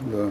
Да.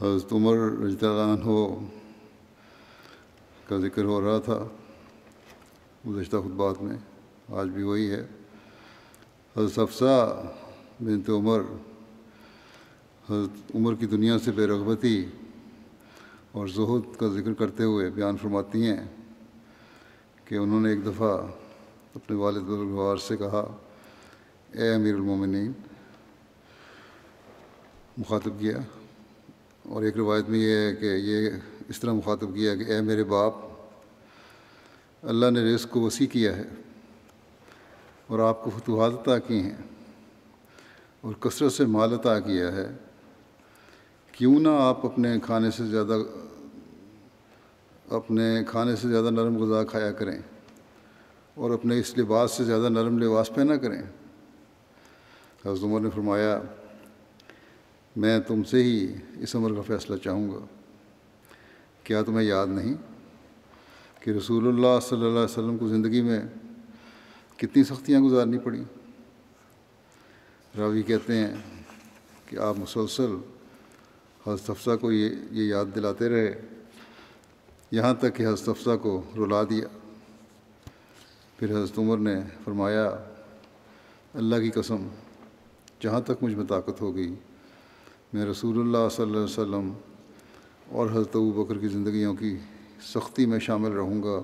हज़रत उमर रजतलान हो का जिक्र हो रहा था गुज्त खुतबात में आज भी वही है हज़रत हफ्सा बिनत उमर हज़रत उमर की दुनिया से बेरगबती और जहद का जिक्र करते हुए बयान फरमाती हैं कि उन्होंने एक दफ़ा अपने वालिद से कहा, ए अमीरमिन मुखातब किया। और एक रवायत में यह है कि ये इस तरह मुखातब किया कि, ए मेरे बाप, अल्लाह ने रिस्क को वसी किया है और आपको फतूहत अता की हैं और कसरत से माल अता किया है। क्यों ना आप अपने खाने से ज़्यादा अपने खाने से ज़्यादा नरम गज़ा खाया करें और अपने इस लिबास से ज़्यादा नरम लिबास पहना करें। हज़रत उमर ने फरमाया, मैं तुमसे ही इस उम्र का फ़ैसला चाहूँगा। क्या तुम्हें याद नहीं कि रसूलुल्लाह सल्लल्लाहु अलैहि वसल्लम को ज़िंदगी में कितनी सख्तियाँ गुजारनी पड़ी? रावी कहते हैं कि आप मुसलसल हज़रत हफ्सा को ये ये याद दिलाते रहे यहाँ तक कि हज़रत हफ्सा को रुला दिया। फिर हज़रत उमर ने फरमाया, अल्लाह की कसम, जहाँ तक मुझमें ताकत होगी मैं रसूलुल्लाह सल्लल्लाहु अलैहि और हज़रत बकर की ज़िंदगियों की सख्ती में शामिल रहूँगा,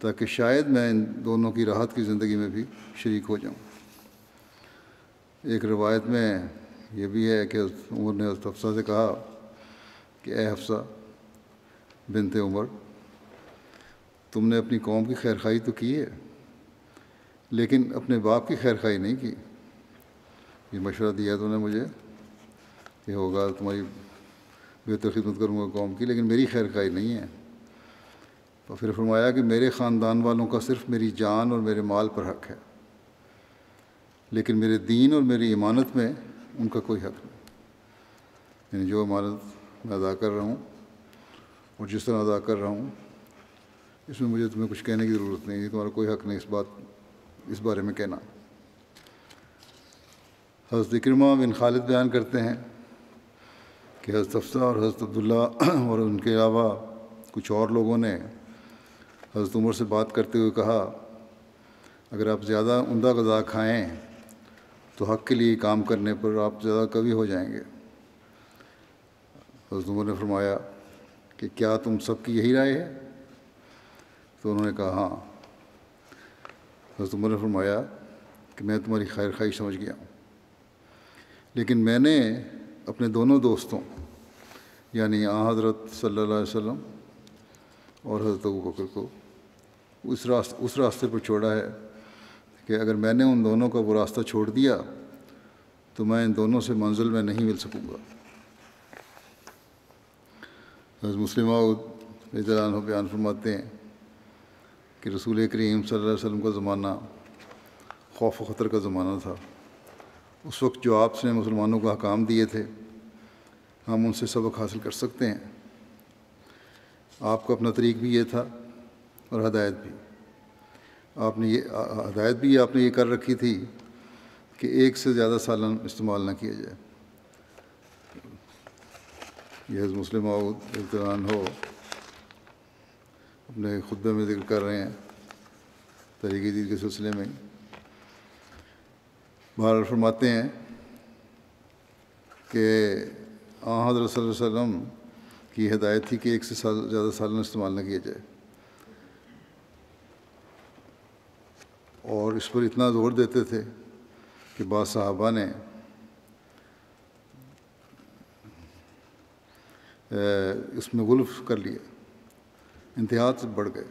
ताकि शायद मैं इन दोनों की राहत की ज़िंदगी में भी शरीक हो जाऊँ। एक रवायत में ये भी है कि उमर ने हफ्सा से कहा कि, ए बिनते उमर। तुमने अपनी कौम की खैर खाई तो की है, लेकिन अपने बाप की खैर खाई नहीं की। ये मशवरा दिया तूने मुझे, ये होगा तुम्हारी बेहतर खिदमत करूँगा कौम की, लेकिन मेरी खैर खाई नहीं है। और फिर फरमाया कि मेरे ख़ानदान वालों का सिर्फ़ मेरी जान और मेरे माल पर हक है, लेकिन मेरे दीन और मेरी इमानत में उनका कोई हक नहीं। यानी जो इमानत मैं अदा कर रहा हूँ और जिस तरह अदा कर रहा हूँ, इसमें मुझे तुम्हें कुछ कहने की ज़रूरत नहीं है। तुम्हारा कोई हक नहीं इस बात, इस बारे में कहना। हज़रत इक्रमा बिन खालिद बयान करते हैं कि हज़रत अफसा और हज़रत अब्दुल्ला और उनके अलावा कुछ और लोगों ने हज़रत उमर से बात करते हुए कहा, अगर आप ज़्यादा उमदा गज़ा खाएँ तो हक़ के लिए काम करने पर आप ज़्यादा कवि हो जाएँगे। हज़रत उमर ने फरमाया कि क्या तुम सबकी यही राय है? तो उन्होंने कहा हाँ। हज़रत उमर ने फरमाया कि मैं तुम्हारी खैर खाई समझ गया हूँ। लेकिन मैंने अपने दोनों दोस्तों, यानी आ हज़रत अलैहि वसल्लम और हज़रत अबू बकर को, उस रास्ते उस रास्ते पर छोड़ा है कि अगर मैंने उन दोनों का वो रास्ता छोड़ दिया तो मैं इन दोनों से मंजिल में नहीं मिल सकूँगा। मुस्लिम इतलान बयान फरमाते हैं कि रसूल करीम वसल्लम का ज़माना खौफ ख़तर का ज़माना था। उस वक्त जो आपने मुसलमानों को हकाम दिए थे, हम उनसे सबक हासिल कर सकते हैं। आपका अपना तरीक भी ये था और हदायत भी। आपने ये हदायत भी आपने ये कर रखी थी कि एक से ज़्यादा सालन इस्तेमाल ना किया जाए। यह मुस्लिम इतरान हो, अपने खुतबे में ज़िक्र कर रहे हैं तरीके दीद के सिलसिले में। बाहर फरमाते हैं कि हजर वसम की हदायत थी कि एक से साल, ज़्यादा सालन इस्तेमाल न किया जाए। और इस पर इतना ज़ोर देते थे कि बाद ने इसमें गुल्फ कर लिया। इंतहा से बढ़ गए।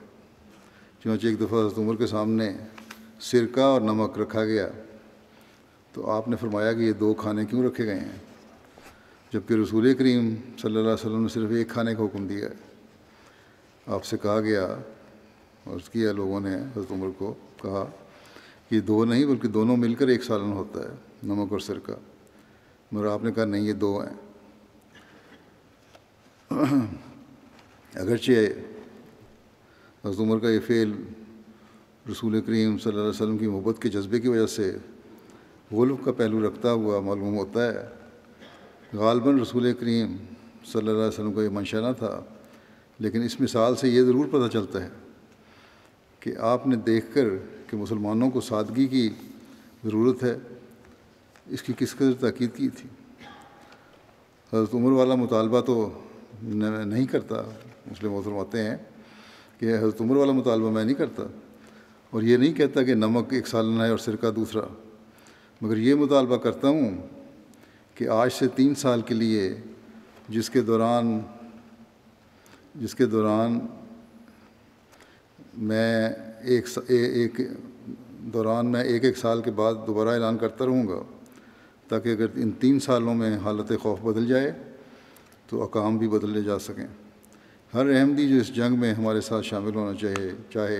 चुनाचे एक दफ़ा हज़रत उमर के सामने सिरका और नमक रखा गया। तो आपने फरमाया कि ये दो खाने क्यों रखे गए हैं? जबकि रसूल करीम अलैहि वसल्लम ने सिर्फ़ एक खाने का हुक्म दिया। है आपसे कहा गया और किया लोगों ने, हज़रत उमर को, कहा कि दो नहीं, बल्कि दोनों मिलकर एक सालन होता है, नमक और सिरका। मगर आपने कहा, नहीं, ये दो हैं। अगरचे हज़रत उमर का ये फ़ेल रसूल करीम सल्लल्लाहु अलैहि वसल्लम की मोहब्बत के जज्बे की वजह से गुल्फ का पहलू रखता हुआ मालूम होता है। गालबन रसूल करीम सल्लल्लाहु अलैहि वसल्लम का ये मंशा न था, लेकिन इस मिसाल से ये ज़रूर पता चलता है कि आपने देख कर कि मुसलमानों को सादगी की ज़रूरत है, इसकी किस कदर ताकीद की थी। हज़रत उम्र वाला मुतालबा तो नहीं करता। मुस्लिम फरमाते हैं कि हज़रत उम्र वाला मुतालबा मैं नहीं करता। और ये नहीं कहता कि नमक एक सालन है और सिरका दूसरा। मगर ये मुतालबा करता हूँ कि आज से तीन साल के लिए जिसके दौरान जिसके दौरान मैं एक ए, एक दौरान मैं एक एक साल के बाद दोबारा ऐलान करता रहूँगा ताकि अगर इन तीन सालों में हालत खौफ बदल जाए तो अकाम भी बदले जा सकें। हर अहमदी जो इस जंग में हमारे साथ शामिल होना चाहिए चाहे,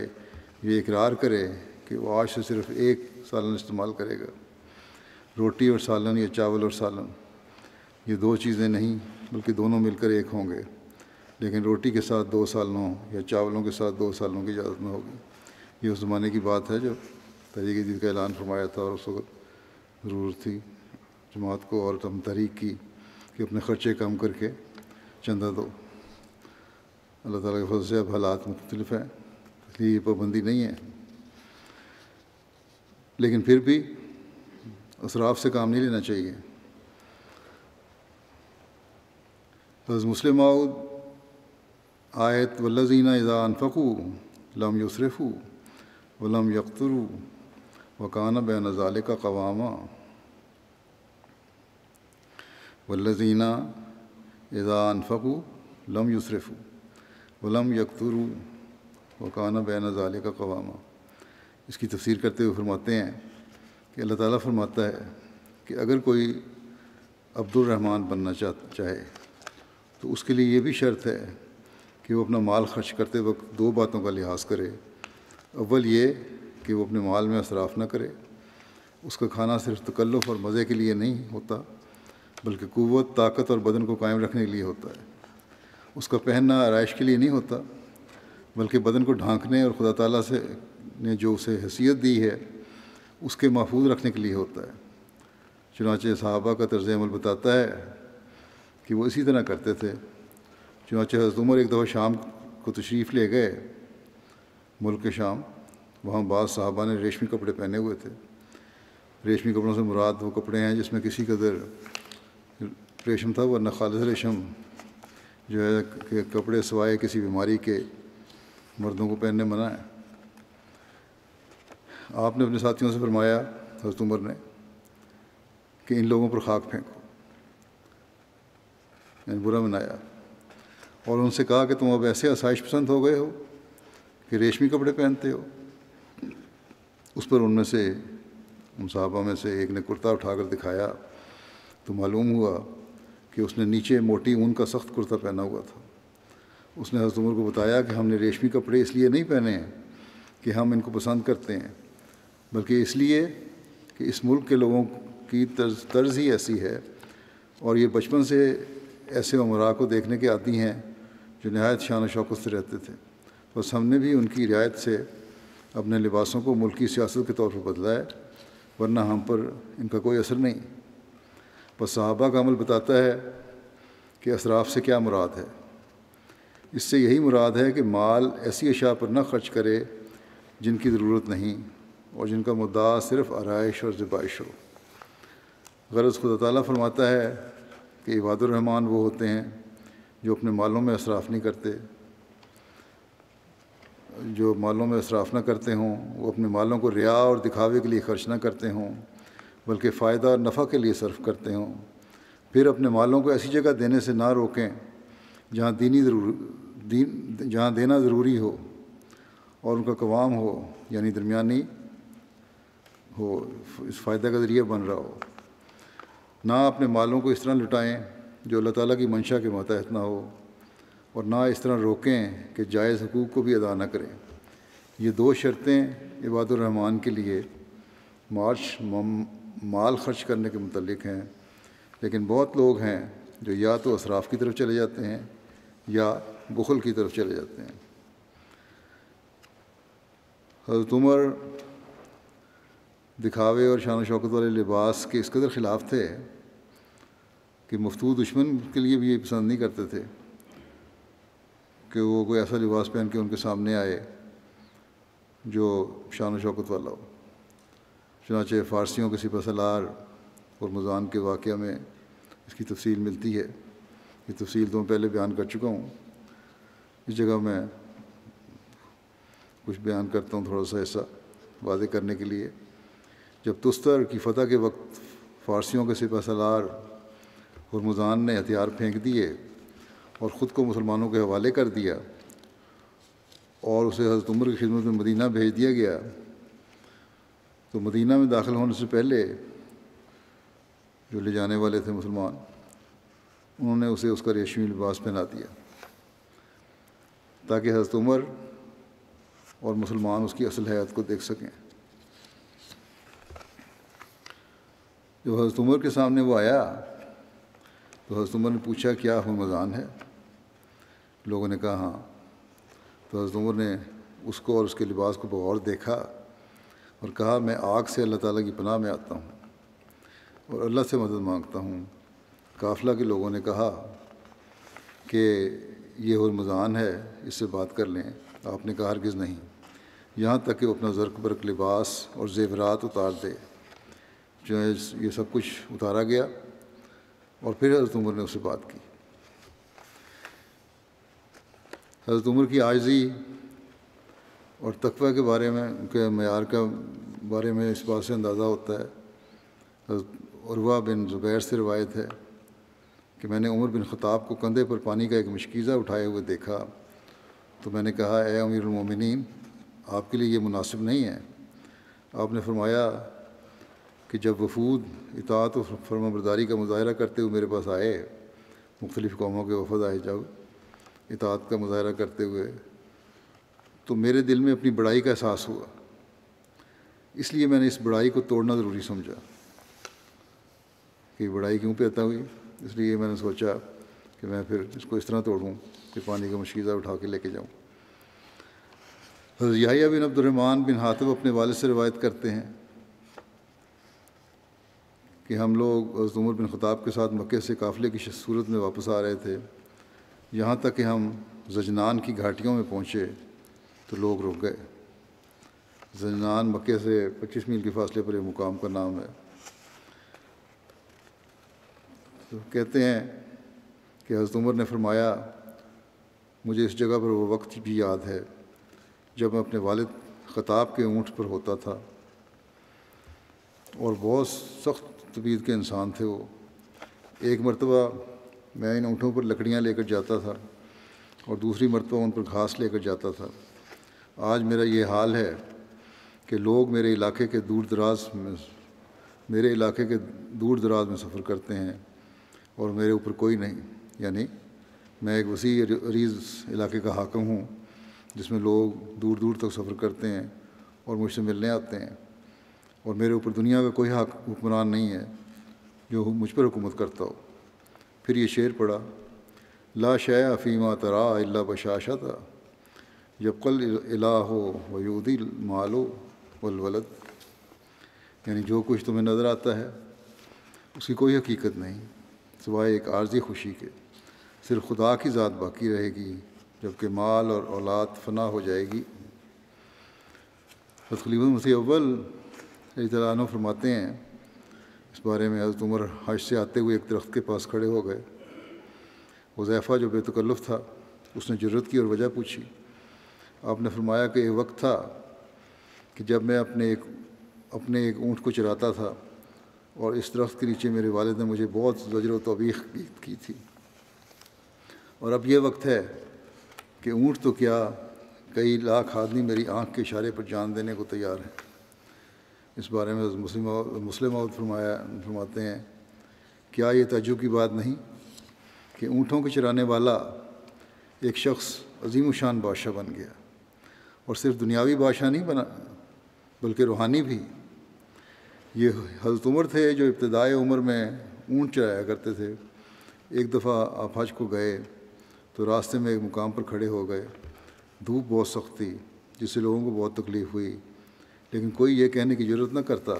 ये इकरार करे कि वो आज से सिर्फ़ एक सालन इस्तेमाल करेगा। रोटी और सालन या चावल और सालन। ये दो चीज़ें नहीं, बल्कि दोनों मिलकर एक होंगे। लेकिन रोटी के साथ दो सालों या चावलों के साथ दो सालों की इजाज़त में होगी। ये उस ज़माने की बात है जब तहरीक जदीद का ऐलान फरमाया था और उस वक्त ज़रूरत थी जमात को और हम तहरीक की। कि अपने ख़र्चे कम करके चंदा दो। अल्लाह ताला के फजल से अब हालात मुख्तलिफ़ हैं, इसलिए ये पाबंदी नहीं है। लेकिन फिर भी असराफ से काम नहीं लेना चाहिए। हज़ मुस्लिम आयत वल्लजीना इज़ा अनफ़ू लम युसरफ़ू, वलम यकतरू वकान बैन का कवामा। वल्लजीना इज़ा अनफ़ू लम युसरफ़ू वलम यकतरू वकान बैन ज़ाल का कवामा इसकी तफसीर करते हुए फरमाते हैं कि अल्लाह ताला फरमाता है कि अगर कोई अब्दुलरहमान बनना चाह, चाहे तो उसके लिए ये भी शर्त है कि वो अपना माल खर्च करते वक्त दो बातों का लिहाज करे। अव्वल ये कि वो अपने माल में असराफ ना करे, उसका खाना सिर्फ़ तकल्लुफ़ और मज़े के लिए नहीं होता। बल्कि क़वत ताकत और बदन को कायम रखने के लिए होता है। उसका पहनना आरइश के लिए नहीं होता, बल्कि बदन को ढांकने और खुदा ताला से, ने जो उसे हैसियत दी है, उसके महफूज रखने के लिए होता है। चुनाचे साहबा का तर्ज अमल बताता है कि वो इसी तरह करते थे। चुनाचे हज़रत एक दफ़ा शाम को तशरीफ़ ले गए, मुल्क शाम, वहाँ बाद साहबा ने रेशमी कपड़े पहने हुए थे। रेशमी कपड़ों से मुराद वो कपड़े हैं जिसमें किसी कदर रेशम था, वरना खालिद रेशम जो है कि कपड़े सवाए किसी बीमारी के मर्दों को पहनने मना है। आपने अपने साथियों से फरमाया, हज़रत उमर ने, कि इन लोगों पर खाक फेंको। यानी बुरा मनाया। और उनसे कहा कि तुम अब ऐसे आसाइश पसंद हो गए हो कि रेशमी कपड़े पहनते हो। उस पर उनमें से, उन साहबा में से एक ने कुर्ता उठाकर दिखाया तो मालूम हुआ कि उसने नीचे मोटी ऊन का सख्त कुर्ता पहना हुआ था। उसने हज़रत उमर को बताया कि हमने रेशमी कपड़े इसलिए नहीं पहने हैं कि हम इनको पसंद करते हैं, बल्कि इसलिए कि इस मुल्क के लोगों की तर्ज तर्ज ही ऐसी है और ये बचपन से ऐसे उमरा को देखने के आती हैं जो नहायत शान शौकत से रहते थे। बस हमने भी उनकी रियायत से अपने लिबासों को मुल्की सियासत के तौर पर बदला है, वरना हम पर इनका कोई असर नहीं। बस साहबा का अमल बताता है कि असराफ से क्या मुराद है। इससे यही मुराद है कि माल ऐसी अशा पर ना खर्च करे जिनकी ज़रूरत नहीं और जिनका मुद्दा सिर्फ़ आरइश और ज़बाइश हो। गरज खुदा ताला फरमाता है कि इबादुररहमान वो होते हैं जो अपने मालों में असराफ नहीं करते। जो मालों में असराफ ना करते हों, वो अपने मालों को रिया और दिखावे के लिए खर्च ना करते हों। बल्कि फ़ायदा और नफ़ा के लिए सर्फ करते हों। फिर अपने मालों को ऐसी जगह देने से ना रोकें, जहाँ दीनी ज़रूर, दीन, जहाँ देना ज़रूरी हो और उनका कवाम हो, यानी दरमियानी हो, इस फ़ायदा का ज़रिया बन रहा हो। ना अपने मालों को इस तरह लुटाएँ, जो अल्लाह ताला की मंशा के मतहत ना हो, और ना इस तरह रोकें कि जायज़ हकूक़ को भी अदा न करें। ये दो शर्तें इबादुररहमान के लिए मार्च माल खर्च करने के मतलब हैं, लेकिन बहुत लोग हैं जो या तो असराफ की तरफ़ चले जाते हैं या बुखल की तरफ़ चले जाते हैं। हज़रत उमर दिखावे और शान शौकत वाले लिबास के इस कदर ख़िलाफ़ थे कि मफतू दुश्मन के लिए भी ये पसंद नहीं करते थे कि वो कोई ऐसा लिबास पहन के उनके सामने आए जो शान शौकत वाला हो। चनाचे फ़ारसियों के सिपा सलार और मज़ान के वाक़ में इसकी तफसील मिलती है। ये तफसील तो मैं पहले बयान कर चुका हूँ। इस जगह मैं कुछ बयान करता हूँ थोड़ा सा ऐसा वादे करने के लिए। जब तुस्तर की फ़तह के वक्त फ़ारसियों के सिपा सलार और मुजान ने हथियार फेंक दिए और ख़ुद को मुसलमानों के हवाले कर दिया और उसे हज़रत उम्र की खिदमत में मदीना भेज दिया गया तो मदीना में दाखिल होने से पहले जो ले जाने वाले थे मुसलमान, उन्होंने उसे उसका रेशमी लिबास पहना दिया ताकि हज़रत उमर और मुसलमान उसकी असल हैत को देख सकें। जब हज़रत उमर के सामने वो आया तो हज़रत उमर ने पूछा, क्या मज़ान है? लोगों ने कहा हाँ। तो हज़रत उमर ने उसको और उसके लिबास को बगौर देखा और कहा, मैं आग से अल्लाह ताला की पनाह में आता हूँ और अल्लाह से मदद माँगता हूँ। काफ़िला के लोगों ने कहा कि, ये मज़ान है, इससे बात कर लें। आपने कहा, हरगिज़ नहीं। यहाँ तक कि वो अपना ज़र्क बर्क लिबास और जेवरात उतार दे। जो है, ये सब कुछ उतारा गया और फिर हज़रत उमर ने उससे बात की। हज़रत उमर की आयजी और तकवा के बारे में, उनके मैार का बारे में इस बात से अंदाज़ा होता है। उर्वा बिन ज़ुबैर से रवायत है कि मैंने उमर बिन ख़ताब को कंधे पर पानी का एक मशकीज़ा उठाए हुए देखा। तो मैंने कहा, ए अमीरमिन आपके लिए ये मुनासिब नहीं है। आपने फरमाया कि जब वफूद इतात और फर्माबरदारी का मुजाहरा करते हुए मेरे पास आए, मुख्तलिफ़ कौमों के वफद आए, जब इतात का मुजाहरा करते हुए तो मेरे दिल में अपनी बड़ाई का एहसास हुआ। इसलिए मैंने इस बड़ाई को तोड़ना ज़रूरी समझा। कि बड़ाई क्यों पैदा हुई? इसलिए मैंने सोचा कि मैं फिर इसको इस तरह तोड़ूँ कि पानी का मशीज़ा उठा के लेके जाऊँ। हज़िया बिन अब्दुलरहमान बिन हातिब अपने वाले से रवायत करते हैं कि हम लोग उमर बिन ख़ताब के साथ मक्के से काफ़िले की सूरत में वापस आ रहे थे। यहाँ तक कि हम जजनान की घाटियों में पहुँचे। तो लोग रुक गए। जजनान मक्के से 25 मील के फासले पर एक मुकाम का नाम है। तो कहते हैं कि हज़रत उमर ने फरमाया, मुझे इस जगह पर वो वक्त भी याद है, जब मैं अपने वालिद ख़ताब के ऊँट पर होता था। और बहुत सख्त तबीयत के इंसान थे वो। एक मरतबा मैं इन ऊँटों पर लकड़ियाँ लेकर जाता था और दूसरी मरतबा उन पर घास लेकर जाता था। आज मेरा ये हाल है कि लोग मेरे इलाके के दूर दराज में, मेरे इलाके के दूर दराज में सफ़र करते हैं और मेरे ऊपर कोई नहीं, यानी मैं एक वसी अरीज़ इलाके का हाकम हूँ, जिसमें लोग दूर दूर तक सफ़र करते हैं और मुझसे मिलने आते हैं। और मेरे ऊपर दुनिया का कोई हक, हुक्मरान नहीं है जो मुझ पर हुकूमत करता हो। फिर ये शेर पढ़ा, ला शय अफ़ीमा तरा अल्ला बशाशा था जब कल इला हो वयूदी मालो वलवलद यानी जो कुछ तुम्हें नज़र आता है, उसकी कोई हकीकत नहीं, सिवाय एक आर्जी खुशी के। सिर्फ़ खुदा की ज़ात बाकी रहेगी, जबकि माल और औलाद फना हो जाएगी। खलीफ मसीह अव्वल तलानो फरमाते हैं, इस बारे में हज़रत उमर हज से आते हुए एक दरख्त के पास खड़े हो गए। वज़ैफ़ा जो बेतकल्लुफ़ था, उसने ज़रूरत की और वजह पूछी आपने फरमाया कि एक वक्त था कि जब मैं अपने एक अपने एक ऊँट को चराता था और इस दरख्त के नीचे मेरे वालिद ने मुझे बहुत ज़जर तबीख की थी। और अब यह वक्त है कि ऊँट तो क्या कई लाख आदमी मेरी आँख के इशारे पर जान देने को तैयार हैं। इस बारे में मुस्लिम मुस्लिम फरमाया, फरमाते हैं, क्या ये तजु की बात नहीं कि ऊँटों के चराने वाला एक शख्स अजीम शान बादशाह बन गया? और सिर्फ़ दुनियावी बादशाह नहीं, बना, बल्कि रूहानी भी। ये हज़रत उमर थे जो इब्तदाई उम्र में ऊँट चराया करते थे। एक दफ़ा आप हज को गए तो रास्ते में एक मुकाम पर खड़े हो गए। धूप बहुत सख्त थी, जिससे लोगों को बहुत तकलीफ़ हुई। लेकिन कोई ये कहने की ज़रूरत न करता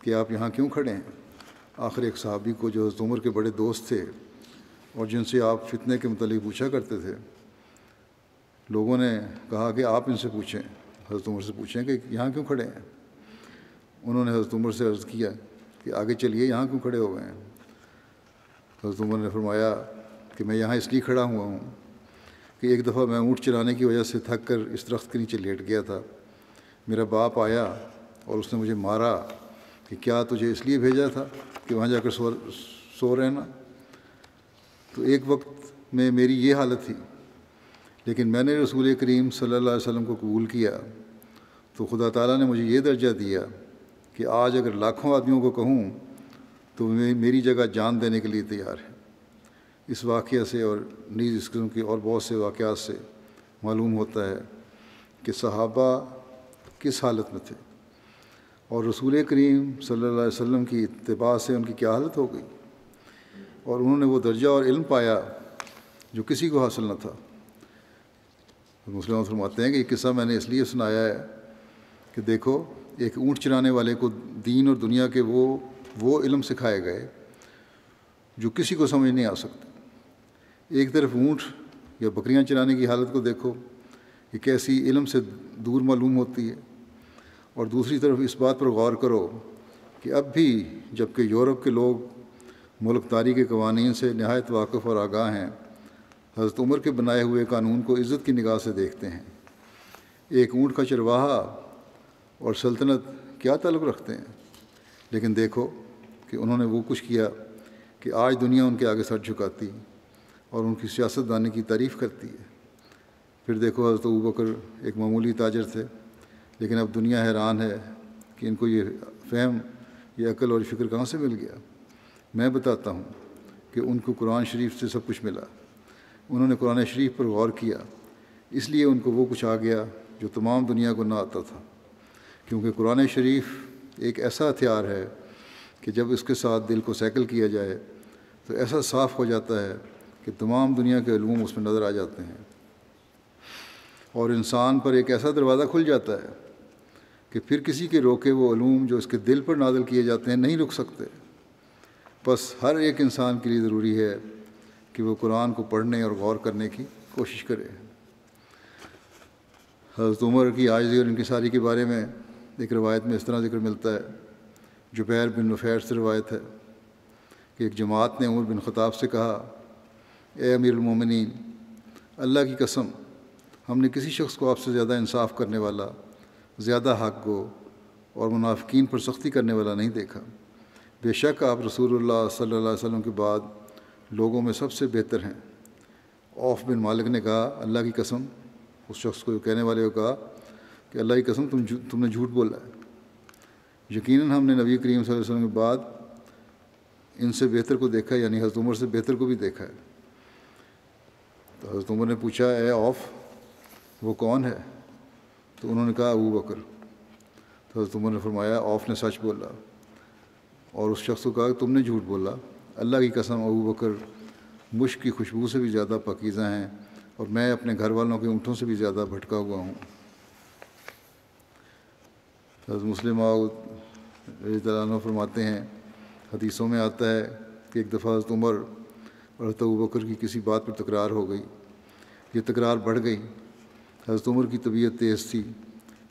कि आप यहाँ क्यों खड़े हैं। आखिर एक साहबी को जो हज़रत उमर के बड़े दोस्त थे और जिनसे आप फितने के मतलब पूछा करते थे लोगों ने कहा कि आप इनसे पूछें। हज़रत उमर से पूछें कि यहाँ क्यों खड़े हैं? उन्होंने हज़रत उमर से अर्ज़ किया कि आगे चलिए, यहाँ क्यों खड़े हो गए हैं? हज़रत उमर ने फरमाया कि मैं यहाँ इसलिए खड़ा हुआ हूँ कि एक दफ़ा मैं ऊँट चलाने की वजह से थक कर इस दरख्त के नीचे लेट गया था। मेरा बाप आया और उसने मुझे मारा कि क्या तुझे इसलिए भेजा था कि वहाँ जाकर सो सो रहना तो एक वक्त में मेरी ये हालत थी लेकिन मैंने रसूल करीम अलैहि वसल्लम को कबूल किया तो खुदा ताला ने मुझे ये दर्जा दिया कि आज अगर लाखों आदमियों को कहूँ तो मेरी जगह जान देने के लिए तैयार है। इस वाक़ से और नीज इस किस्म के और बहुत से वाक़ात से मालूम होता है कि सहाबा किस हालत में थे और रसूल करीम अलैहि वसल्लम की इतबा से उनकी क्या हालत हो गई। और उन्होंने वो दर्जा और इल्म पाया जो किसी को हासिल न था। तो मुस्लिम फरमाते हैं कि ये किस्सा मैंने इसलिए सुनाया है कि देखो, एक ऊँट चराने वाले को दीन और दुनिया के वो वो इल्म सिखाए गए जो किसी को समझ नहीं आ सकते। एक तरफ़ ऊँट या बकरियाँ चराने की हालत को देखो कि कैसी इल्म से दूर मालूम होती है। और दूसरी तरफ़ इस बात पर गौर करो कि अब भी जबकि यूरोप के लोग मुल्कदारी के कवानीन से नहायत वाकफ़ और आगाह हैं हज़रत उमर के बनाए हुए कानून को इज़्ज़त की निगाह से देखते हैं। एक ऊँट का चरवाहा और सल्तनत क्या ताल्लुक़ रखते हैं? लेकिन देखो कि उन्होंने वो कुछ किया कि आज दुनिया उनके आगे सर झुकाती और उनकी सियासतदानी की तारीफ़ करती है। फिर देखो हज़रत अबू बकर एक मामूली ताजर थे, लेकिन अब दुनिया हैरान है कि इनको ये फ़हम, ये अकल और फ़िक्र कहाँ से मिल गया? मैं बताता हूँ कि उनको कुरान शरीफ से सब कुछ मिला। उन्होंने कुरान शरीफ पर गौर किया। इसलिए उनको वो कुछ आ गया जो तमाम दुनिया को ना आता था। क्योंकि कुरान शरीफ एक ऐसा हथियार है कि जब इसके साथ दिल को सैकल किया जाए तो ऐसा साफ़ हो जाता है कि तमाम दुनिया के ूम उसमें नज़र आ जाते हैं। और इंसान पर एक ऐसा दरवाज़ा खुल जाता है कि फिर किसी के रोके वो ूम जो इसके दिल पर नादल किए जाते हैं नहीं रुक सकते। बस हर एक इंसान के लिए ज़रूरी है कि वो कुरान को पढ़ने और गौर करने की कोशिश करे। हज़रत उमर की आयजी और इनकी सारी के बारे में एक रवायत में इस तरह ज़िक्र मिलता है। जुबैर बिन नुफैर से रवायत है कि एक जमात ने उमर बिन ख़ताब से कहा, ए अमीरमिन अल्लाह की कसम, हमने किसी शख्स को आपसे ज़्यादा इंसाफ करने वाला, ज़्यादा हक गो और मुनाफिकीन पर सख्ती करने वाला नहीं देखा। बेशक आप रसूल अलैहि वसल्लम के बाद लोगों में सबसे बेहतर हैं। औफ बिन मालिक ने कहा, अल्लाह की कसम, उस शख्स को कहने वाले को कहा कि अल्लाह की कसम, तुम तुमने झूठ बोला है। यकीन हमने नबी करीम वसल्लम के बाद इनसे बेहतर को देखा है, यानी हज़रत उमर से बेहतर को भी देखा है। तो हज़रत उमर ने पूछा है ऑफ़ वो कौन है? तो उन्होंने कहा, अबू बकर। तो हज़रत उमर ने फरमाया, औफ ने सच बोला और उस शख्स को कहा तुमने झूठ बोला। अल्लाह की कसम, अबू बकर मुश्क की खुशबू से भी ज़्यादा पकीज़ा हैं और मैं अपने घर वालों के ऊँटों से भी ज़्यादा भटका हुआ हूँ। मुस्लिम तला फरमाते हैं, हदीसों में आता है कि एक दफ़ा हज़रत उमर और हज़रत बकर की किसी बात पर तकरार हो गई। ये तकरार बढ़ गई। हज़रत उमर की तबीयत तेज़ थी,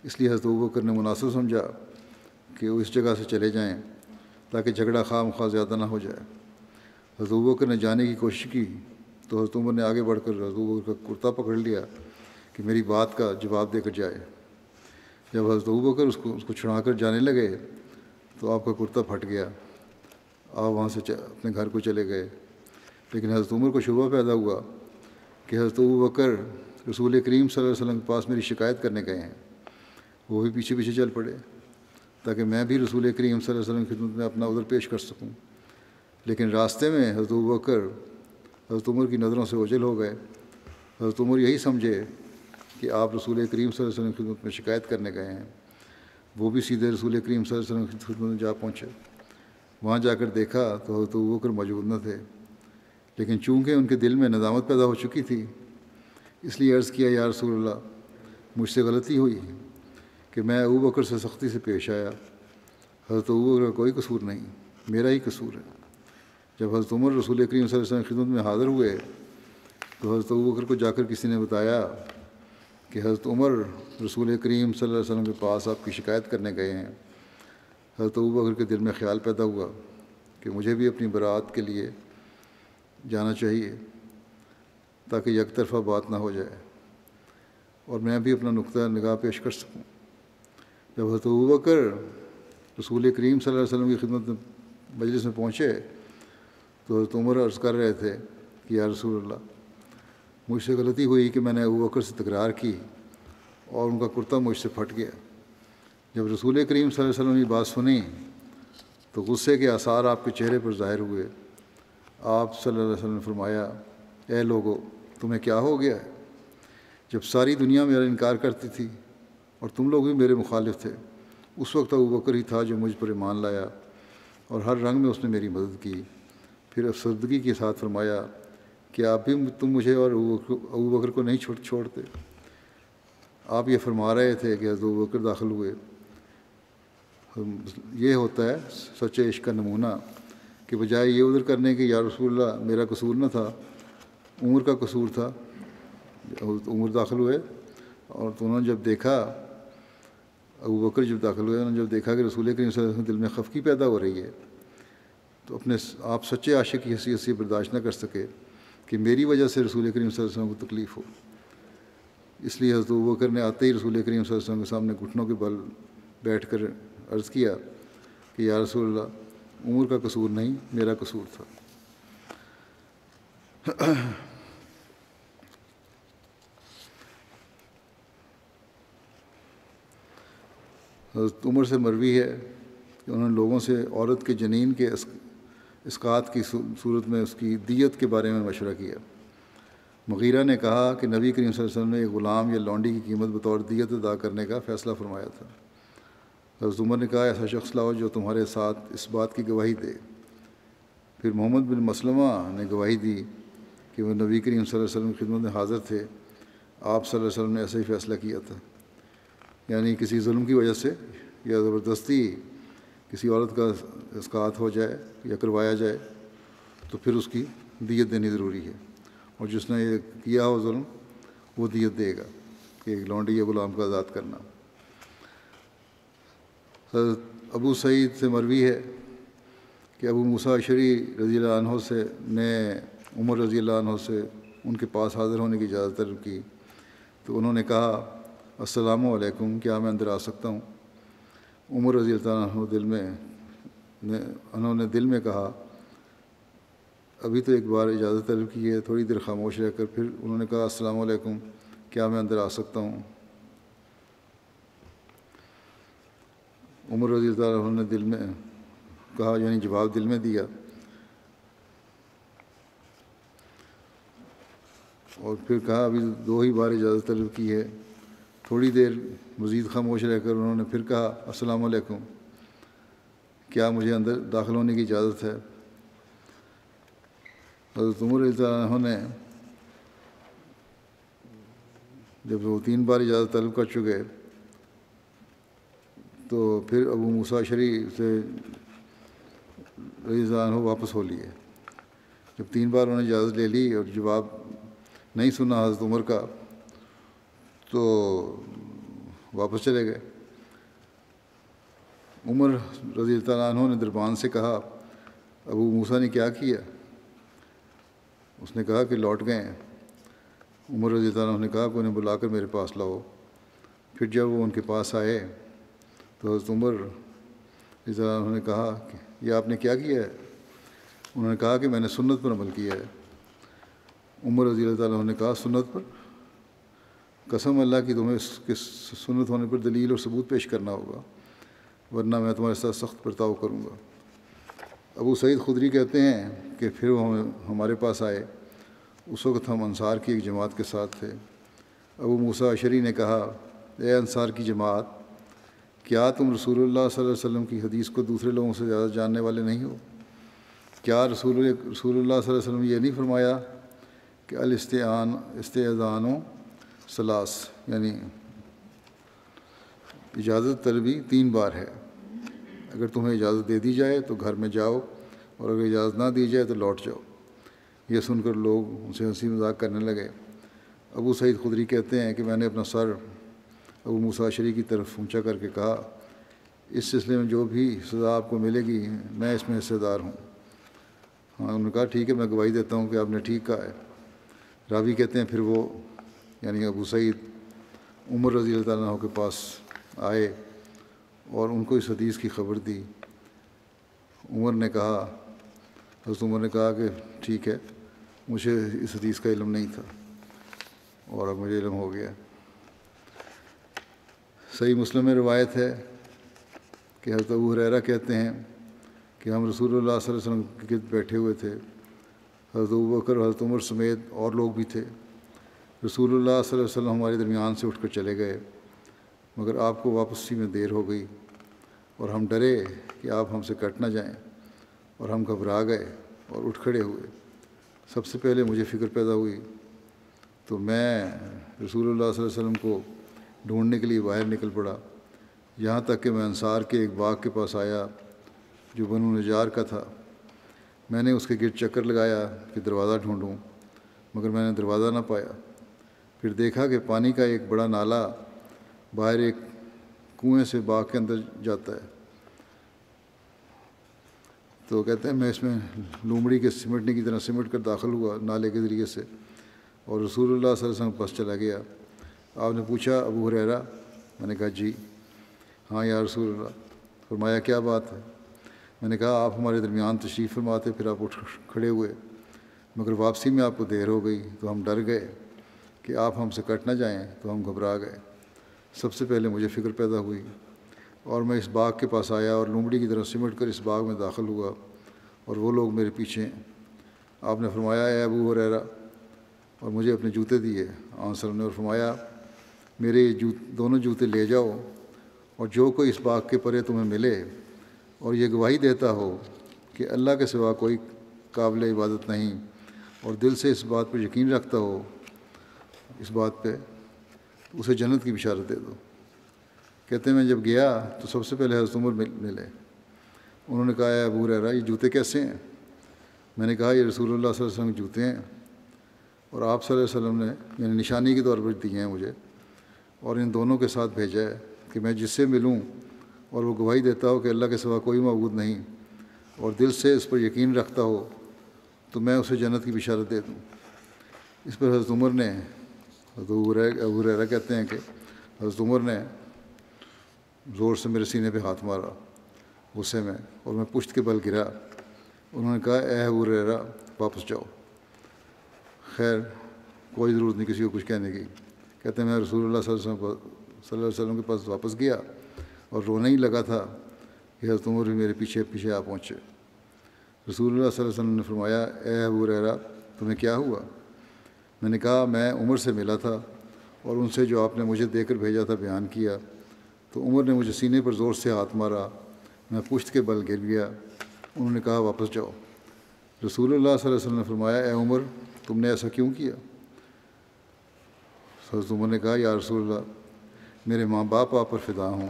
इसलिए हज़रत बकर ने मुनासिब समझा कि वो इस जगह से चले जाएँ ताकि झगड़ा खाम खा ज़्यादा ना हो जाए। हज़रत बकर ने जाने की कोशिश की तो हज़रत उमर ने आगे बढ़कर हज़रत बकर का कुर्ता पकड़ लिया कि मेरी बात का जवाब देकर जाए। जब हज़रत बकर उसको उसको छुड़ा कर जाने लगे तो आपका कुर्ता फट गया। आप वहाँ से अपने घर को चले गए। लेकिन हज़रत उमर को शुबा पैदा हुआ कि हज़रत बकर रसूल करीम वसल्लम के पास मेरी शिकायत करने गए हैं। वो भी पीछे पीछे चल पड़े, ताकि मैं भी रसूल करीम वसल्लम की खिदमत में अपना उधर पेश कर सकूँ। लेकिन रास्ते में हज़रत बकर, हज़रत उमर की नज़रों से ओझल हो गए। हज़रत उमर यही समझे कि आप रसूल करीम वसल्लम की खिदमत में शिकायत करने गए हैं। वो भी सीधे रसूल करीम वसल्लम की खिदमत में जा पहुँचे। वहाँ जाकर देखा तो हज़रत बकर मौजूद न थे। लेकिन चूँकि उनके दिल में नदामत पैदा हो चुकी थी, इसलिए अर्ज़ किया, या रसूल मुझसे गलती हुई कि मैं अबू बकर से सख्ती से पेश आया। हज़रत अबू बकर का कोई कसूर नहीं, मेरा ही कसूर है। जब हज़रत उमर रसूल करीम वसल्लम खिदमत में हाज़िर हुए तो हज़रत बकर को जाकर किसी ने बताया कि हज़रत उमर रसूल करीम वसल्लम के पास आपकी शिकायत करने गए हैं। हज़रत बकर के दिल में ख्याल पैदा हुआ कि मुझे भी अपनी बरात के लिए जाना चाहिए, ताकि एक तरफा बात ना हो जाए और मैं भी अपना नुक्ता निगाह पेश कर सकूँ। जब हज़रत बकर रसूल करीम वसल्लम की खिदमत मजलिस में पहुँचे तो उमर अर्ज़ कर रहे थे कि या रसूल मुझसे गलती हुई कि मैंने अबू बकर से तकरार की और उनका कुर्ता मुझसे फट गया। जब रसूल करीम वसल्लम ने बात सुनी तो गुस्से के आसार आपके चेहरे पर ज़ाहिर हुए। आप सल्लल्लाहु अलैहि वसल्लम ने फरमाया ए लोगो, तुम्हें क्या हो गया जब सारी दुनिया मेरा इनकार करती थी और तुम लोग भी मेरे मुखालिफ थे, उस वक्त अबू बकर ही था जो मुझ पर ईमान लाया और हर रंग में उसने मेरी मदद की। फिर अफसरदगी के साथ फरमाया, कि आप भी तुम मुझे और अबू बकर- को नहीं छोड़, छोड़ते। आप ये फरमा रहे थे कि हज़रत बकर दाखिल हुए। ये होता है सच्चे इश्क का नमूना, कि बजाय ये उधर करने के, या रसूलुल्लाह, मेरा कसूर न था, उम्र का कसूर था उम्र दाखिल हुए, और तो उन्होंने जब देखा, अबू बकर जब दाखिल हुए, उन्होंने जब देखा कि रसूल करीम दिल में खफकी पैदा हो रही है तो अपने आप सच्चे आशिक की हैसियत से बर्दाश्त न कर सके कि मेरी वजह से रसूल करीम वसल्लम को तकलीफ़ हो। इसलिए हज़रत अबू बकर ने आते ही रसूल करीम वसल्लम के सामने घुटनों के बल बैठ कर अर्ज़ किया कि, या रसूल उम्र का कसूर नहीं, मेरा कसूर था। उमर से मरवी है कि उन्होंने लोगों से औरत के जनीन के इसकात की सूरत में उसकी दियत के बारे में मशवरा किया। मगीरा ने कहा कि नबी करीम वसल्लम ने एक ग़ुलाम या लौंडी की कीमत बतौर दियत अदा करने का फ़ैसला फरमाया था। हज़रत उमर ने कहा, ऐसा शख्स लाओ जो तुम्हारे साथ इस बात की गवाही दे। फिर मोहम्मद बिन मसलमा ने गवाही दी कि वह नबी करीम वसल्लम की खिदमत में हाज़िर थे। आप वसल्लम ने ऐसा ही फ़ैसला किया था। यानी किसी जुल्म की वजह से या ज़बरदस्ती किसी औरत का इसकात हो जाए या करवाया जाए तो फिर उसकी दियत देनी ज़रूरी है। और जिसने ये किया हो जुल्म, वो दियत देगा कि एक लौंडी या गुलाम का आज़ाद करना। अबू सईद से मरवी है कि अबू मूसा अशरी रज़ी अल्लाह से, ने उमर रज़ी अल्लाह से उनके पास हाज़िर होने की इजाज़त की। तो उन्होंने कहा अस्सलामुअलैकुम क्या मैं अंदर आ सकता हूँ? उमर रज़ी दिल में, ने, उन्होंने दिल में कहा, अभी तो एक बार इजाज़त तलब की है, थोड़ी देर खामोश रहकर फिर उन्होंने कहा अस्सलामुअलैकुम क्या मैं अंदर आ सकता हूँ? उमर रज़ी अल्लाह ने दिल में कहा, यानी जवाब दिल में दिया। और फिर कहा, अभी दो ही बार इजाज़त तलब की है थोड़ी देर मज़ीद खामोश रहकर उन्होंने फिर कहा, अस्सलाम वालेकुम क्या मुझे अंदर दाखिल होने की इजाज़त है? हज़रत उमर ने जब वो तीन बार इजाज़त तलब कर चुके तो फिर अबू मूसा शरी से रईज़ान हो वापस हो लिए। जब तीन बार उन्होंने इजाज़त ले ली और जवाब नहीं सुना हज़रत उमर का तो वापस चले गए। उमर रज़ी तु ने दरबान से कहा, अबू मूसा ने क्या किया? उसने कहा कि लौट गए हैं। उमर रज़ी अल्लाह ने कहा कि उन्हें बुलाकर मेरे पास लाओ। फिर जब वो उनके पास आए तो हज़रत उमर रज़ी अल्लाह ने कहा कि, ये आपने क्या किया है? उन्होंने कहा कि, मैंने सुन्नत पर अमल किया है। उमर रज़ी ने कहा, सुन्नत पर? कसम अल्लाह की तुम्हें इसके सुन्नत होने पर दलील और सबूत पेश करना होगा, वरना मैं तुम्हारे साथ सख्त बर्ताव करूँगा। अबू सईद खुदरी कहते हैं कि फिर वो हमारे पास आए। उस वक्त हम अंसार की एक जमात के साथ थे। अबू मूसा अशरी ने कहा, ए अंसार की जमात, क्या तुम रसूलुल्लाह सल्लल्लाहु वसल्लम की हदीस को दूसरे लोगों से ज़्यादा जानने वाले नहीं हो? क्या रसूल रसूलुल्लाह सल्लल्लाहु अलैहि वसल्लम ये नहीं फरमाया कि अल इस्तेज़ान सलास, यानी इजाज़त तलबी तीन बार है। अगर तुम्हें इजाज़त दे दी जाए तो घर में जाओ, और अगर इजाज़त ना दी जाए तो लौट जाओ। ये सुनकर लोग उनसे हँसी मज़ाक करने लगे। अबू सईद खुदरी कहते हैं कि मैंने अपना सर अबू मूसाशरी की तरफ़ ऊँचा करके कहा, इस सिलसिले में जो भी सज़ा आपको मिलेगी, मैं इसमें हिस्सेदार हूँ। हाँ उन्होंने कहा, ठीक है, मैं गवाही देता हूँ कि आपने ठीक कहा है। रावी कहते हैं, फिर वो यानी अबू सईद उमर रज़ी अल्लाह के पास आए और उनको इस हदीस की खबर दी। उमर ने कहा, हज़रत उमर ने कहा कि ठीक है, मुझे इस हदीस का इलम नहीं था और अब मुझे इलम हो गया। सही मुस्लिम में रवायत है कि हज़रत अबू हुरैरा कहते हैं कि हम रसूल वसल्लम के बैठे हुए थे। हज़रत बकर हज़रत उमर समेत और लोग भी थे। रसूलुल्लाह सल्लल्लाहु अलैहि वसल्लम हमारे दरमियान से उठकर चले गए, मगर आपको वापसी में देर हो गई और हम डरे कि आप हमसे कट ना जाएँ और हम घबरा गए और उठ खड़े हुए। सबसे पहले मुझे फ़िक्र पैदा हुई तो मैं रसूलुल्लाह सल्लल्लाहु अलैहि वसल्लम को ढूँढने के लिए बाहर निकल पड़ा। यहाँ तक कि मैं अंसार के एक बाग के पास आया जो बनु नजार का था। मैंने उसके गिर चक्कर लगाया कि दरवाज़ा ढूंढूं, मगर मैंने दरवाज़ा ना पाया। फिर देखा कि पानी का एक बड़ा नाला बाहर एक कुएँ से बाग के अंदर जाता है। तो कहते हैं, मैं इसमें लूमड़ी के सिमटने की तरह सिमट कर दाखिल हुआ नाले के ज़रिए से और रसूलुल्लाह वसल्लम पास चला गया। आपने पूछा, अबू हुरैरा? मैंने कहा, जी। हाँ यार रसूलुल्लाह, फरमाया, क्या बात है? मैंने कहा, आप हमारे दरमियान तशरीफ़ फरमाते, फिर आप उठ खड़े हुए। मगर वापसी में आपको देर हो गई तो हम डर गए। कि आप हमसे कट ना जाएँ तो हम घबरा गए। सबसे पहले मुझे फ़िक्र पैदा हुई और मैं इस बाग के पास आया और लुमड़ी की तरह सिमट कर इस बाग में दाखिल हुआ और वो लोग मेरे पीछे। आपने फरमाया है अबू हुरैरा, और मुझे अपने जूते दिए। आंसर ने और फरमाया, मेरे जू दोनों जूते ले जाओ और जो कोई इस बाग के परे तुम्हें मिले और ये गवाही देता हो कि अल्लाह के सिवा कोई काबिल इबादत नहीं और दिल से इस बात पर यकीन रखता हो इस बात पे उसे जन्नत की बिशारत दे दो। कहते मैं जब गया तो सबसे पहले हज़रत उमर मिले उन्होंने कहा है अबू रहरा ये जूते कैसे हैं? मैंने कहा, ये रसूल वसल्लम के जूते हैं। और आप वसल्लम ने, यानी निशानी के तौर पर दिए हैं मुझे, और इन दोनों के साथ भेजा है कि मैं जिससे मिलूँ और वो गवाही देता हो कि अल्लाह के सिवा कोई मबूद नहीं, और दिल से इस पर यकीन रखता हो तो मैं उसे जन्नत की बिशारत दे दूँ। इस पर हज़रत उमर ने अबू रहरा कहते हैं कि हज़रत उमर ने ज़ोर से मेरे सीने पे हाथ मारा, गुस्से में, और मैं पुश्त के बल गिरा। उन्होंने कहा ए अबू वापस जाओ। खैर, कोई ज़रूरत नहीं किसी को कुछ कहने की। कहते हैं, मैं सल्लल्लाहु अलैहि वसल्लम के पास वापस गया, और रोने ही लगा था कि हज़रत उमर भी मेरे पीछे पीछे आ पहुँचे। रसूल वसल्लम ने फरमाया ए अबू रहरा तुम्हें क्या हुआ? मैंने कहा, मैं उमर से मिला था और उनसे जो आपने मुझे देकर भेजा था, बयान किया तो उमर ने मुझे सीने पर ज़ोर से हाथ मारा। मैं पुश्त के बल गिर गया। उन्होंने कहा, वापस जाओ। रसूल वसल्लम ने फरमाया, ए उमर, तुमने ऐसा क्यों किया? हज़रत उमर ने कहा, या रसूल मेरे माँ बाप आप पर फ़िदा हों।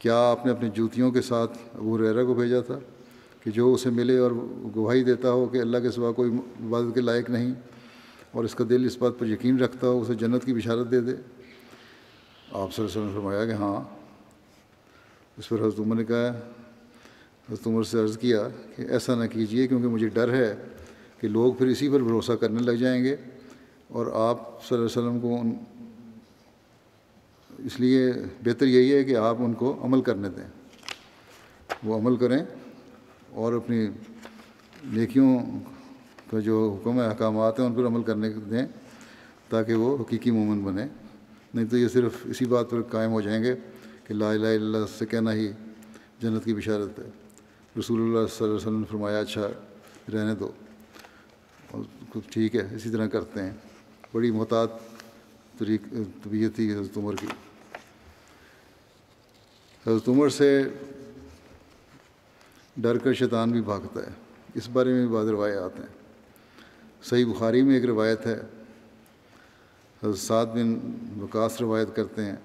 क्या आपने अपनी जूतियों के साथ अबू रहरा को भेजा था कि जो उसे मिले और गवाही देता हो कि अल्लाह के सिवा कोई इबादत के लायक नहीं? और इसका दिल इस बात पर यकीन रखता हो, उसे जन्नत की बिशारत दे दे। आप सर ने फरमाया कि हाँ। इस पर हज़रत उमर ने कहा, हज़रत उमर से अर्ज़ किया कि ऐसा ना कीजिए क्योंकि मुझे डर है कि लोग फिर इसी पर भरोसा करने लग जाएँगे और आप वसल्लम को उन, इसलिए बेहतर यही है कि आप उनको अमल करने दें। वो अमल करें और अपनी नेकियों का जो हुक्म अहकाम हैं, उन पर अमल करने दें ताकि वो हकीकी मोमन बने। नहीं तो ये सिर्फ़ इसी बात पर कायम हो जाएँगे कि ला इल्लल्लाह से कहना ही जन्नत की बिशारत है। रसूल वसल्लम ने फरमाया अच्छा रहने दो। और ठीक है, इसी तरह करते हैं। बड़ी मोहतात तरीक, तबीयत थी हज़रत उमर की। हज़रत उमर से डर कर शैतान भी भागता है। इस बारे में भी बाद रवायात हैं। सही बुखारी में एक रवायत है। साद बिन वकास रवायत करते हैं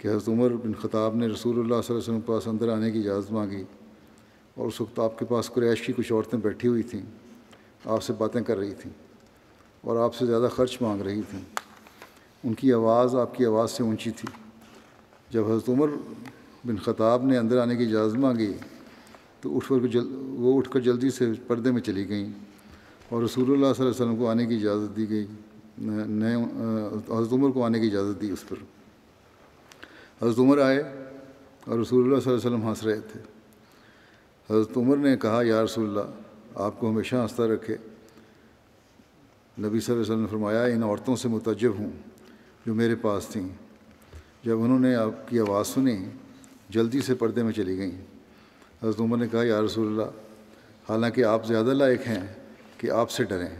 कि हज़रत उमर बिन ख़ताब ने अलैहि वसल्लम के पास अंदर आने की इजाज़त मांगी और उस वक्त आपके पास कुरैश की कुछ औरतें बैठी हुई थीं, आपसे बातें कर रही थीं और आपसे ज़्यादा ख़र्च मांग रही थीं। उनकी आवाज़ आपकी आवाज़ से ऊँची थी। जब हज़रत उमर बिन ख़ताब ने अंदर आने की इजाज़त मांगी तो उठ कर जल, वो उठकर जल्दी से पर्दे में चली गईं और रसूल अलैहि को आने की इजाज़त दी गई। नए हज़रत उमर को आने की इजाज़त दी उस पर। हज़रत उमर आए और रसूल अलैहि हंस रहे थे। हज़रत उमर ने कहा, या रसूलुल्लाह, आपको हमेशा हंसता रखे। नबी वसल्लम ने फरमाया, इन औरतों से मुतजब हूँ जो मेरे पास थीं। जब उन्होंने आपकी आवाज़ सुनी, जल्दी से पर्दे में चली गईं। हज़रत उमर ने कहा, या रसूलुल्लाह, हालाँकि आप ज़्यादा लायक हैं कि आपसे डरें।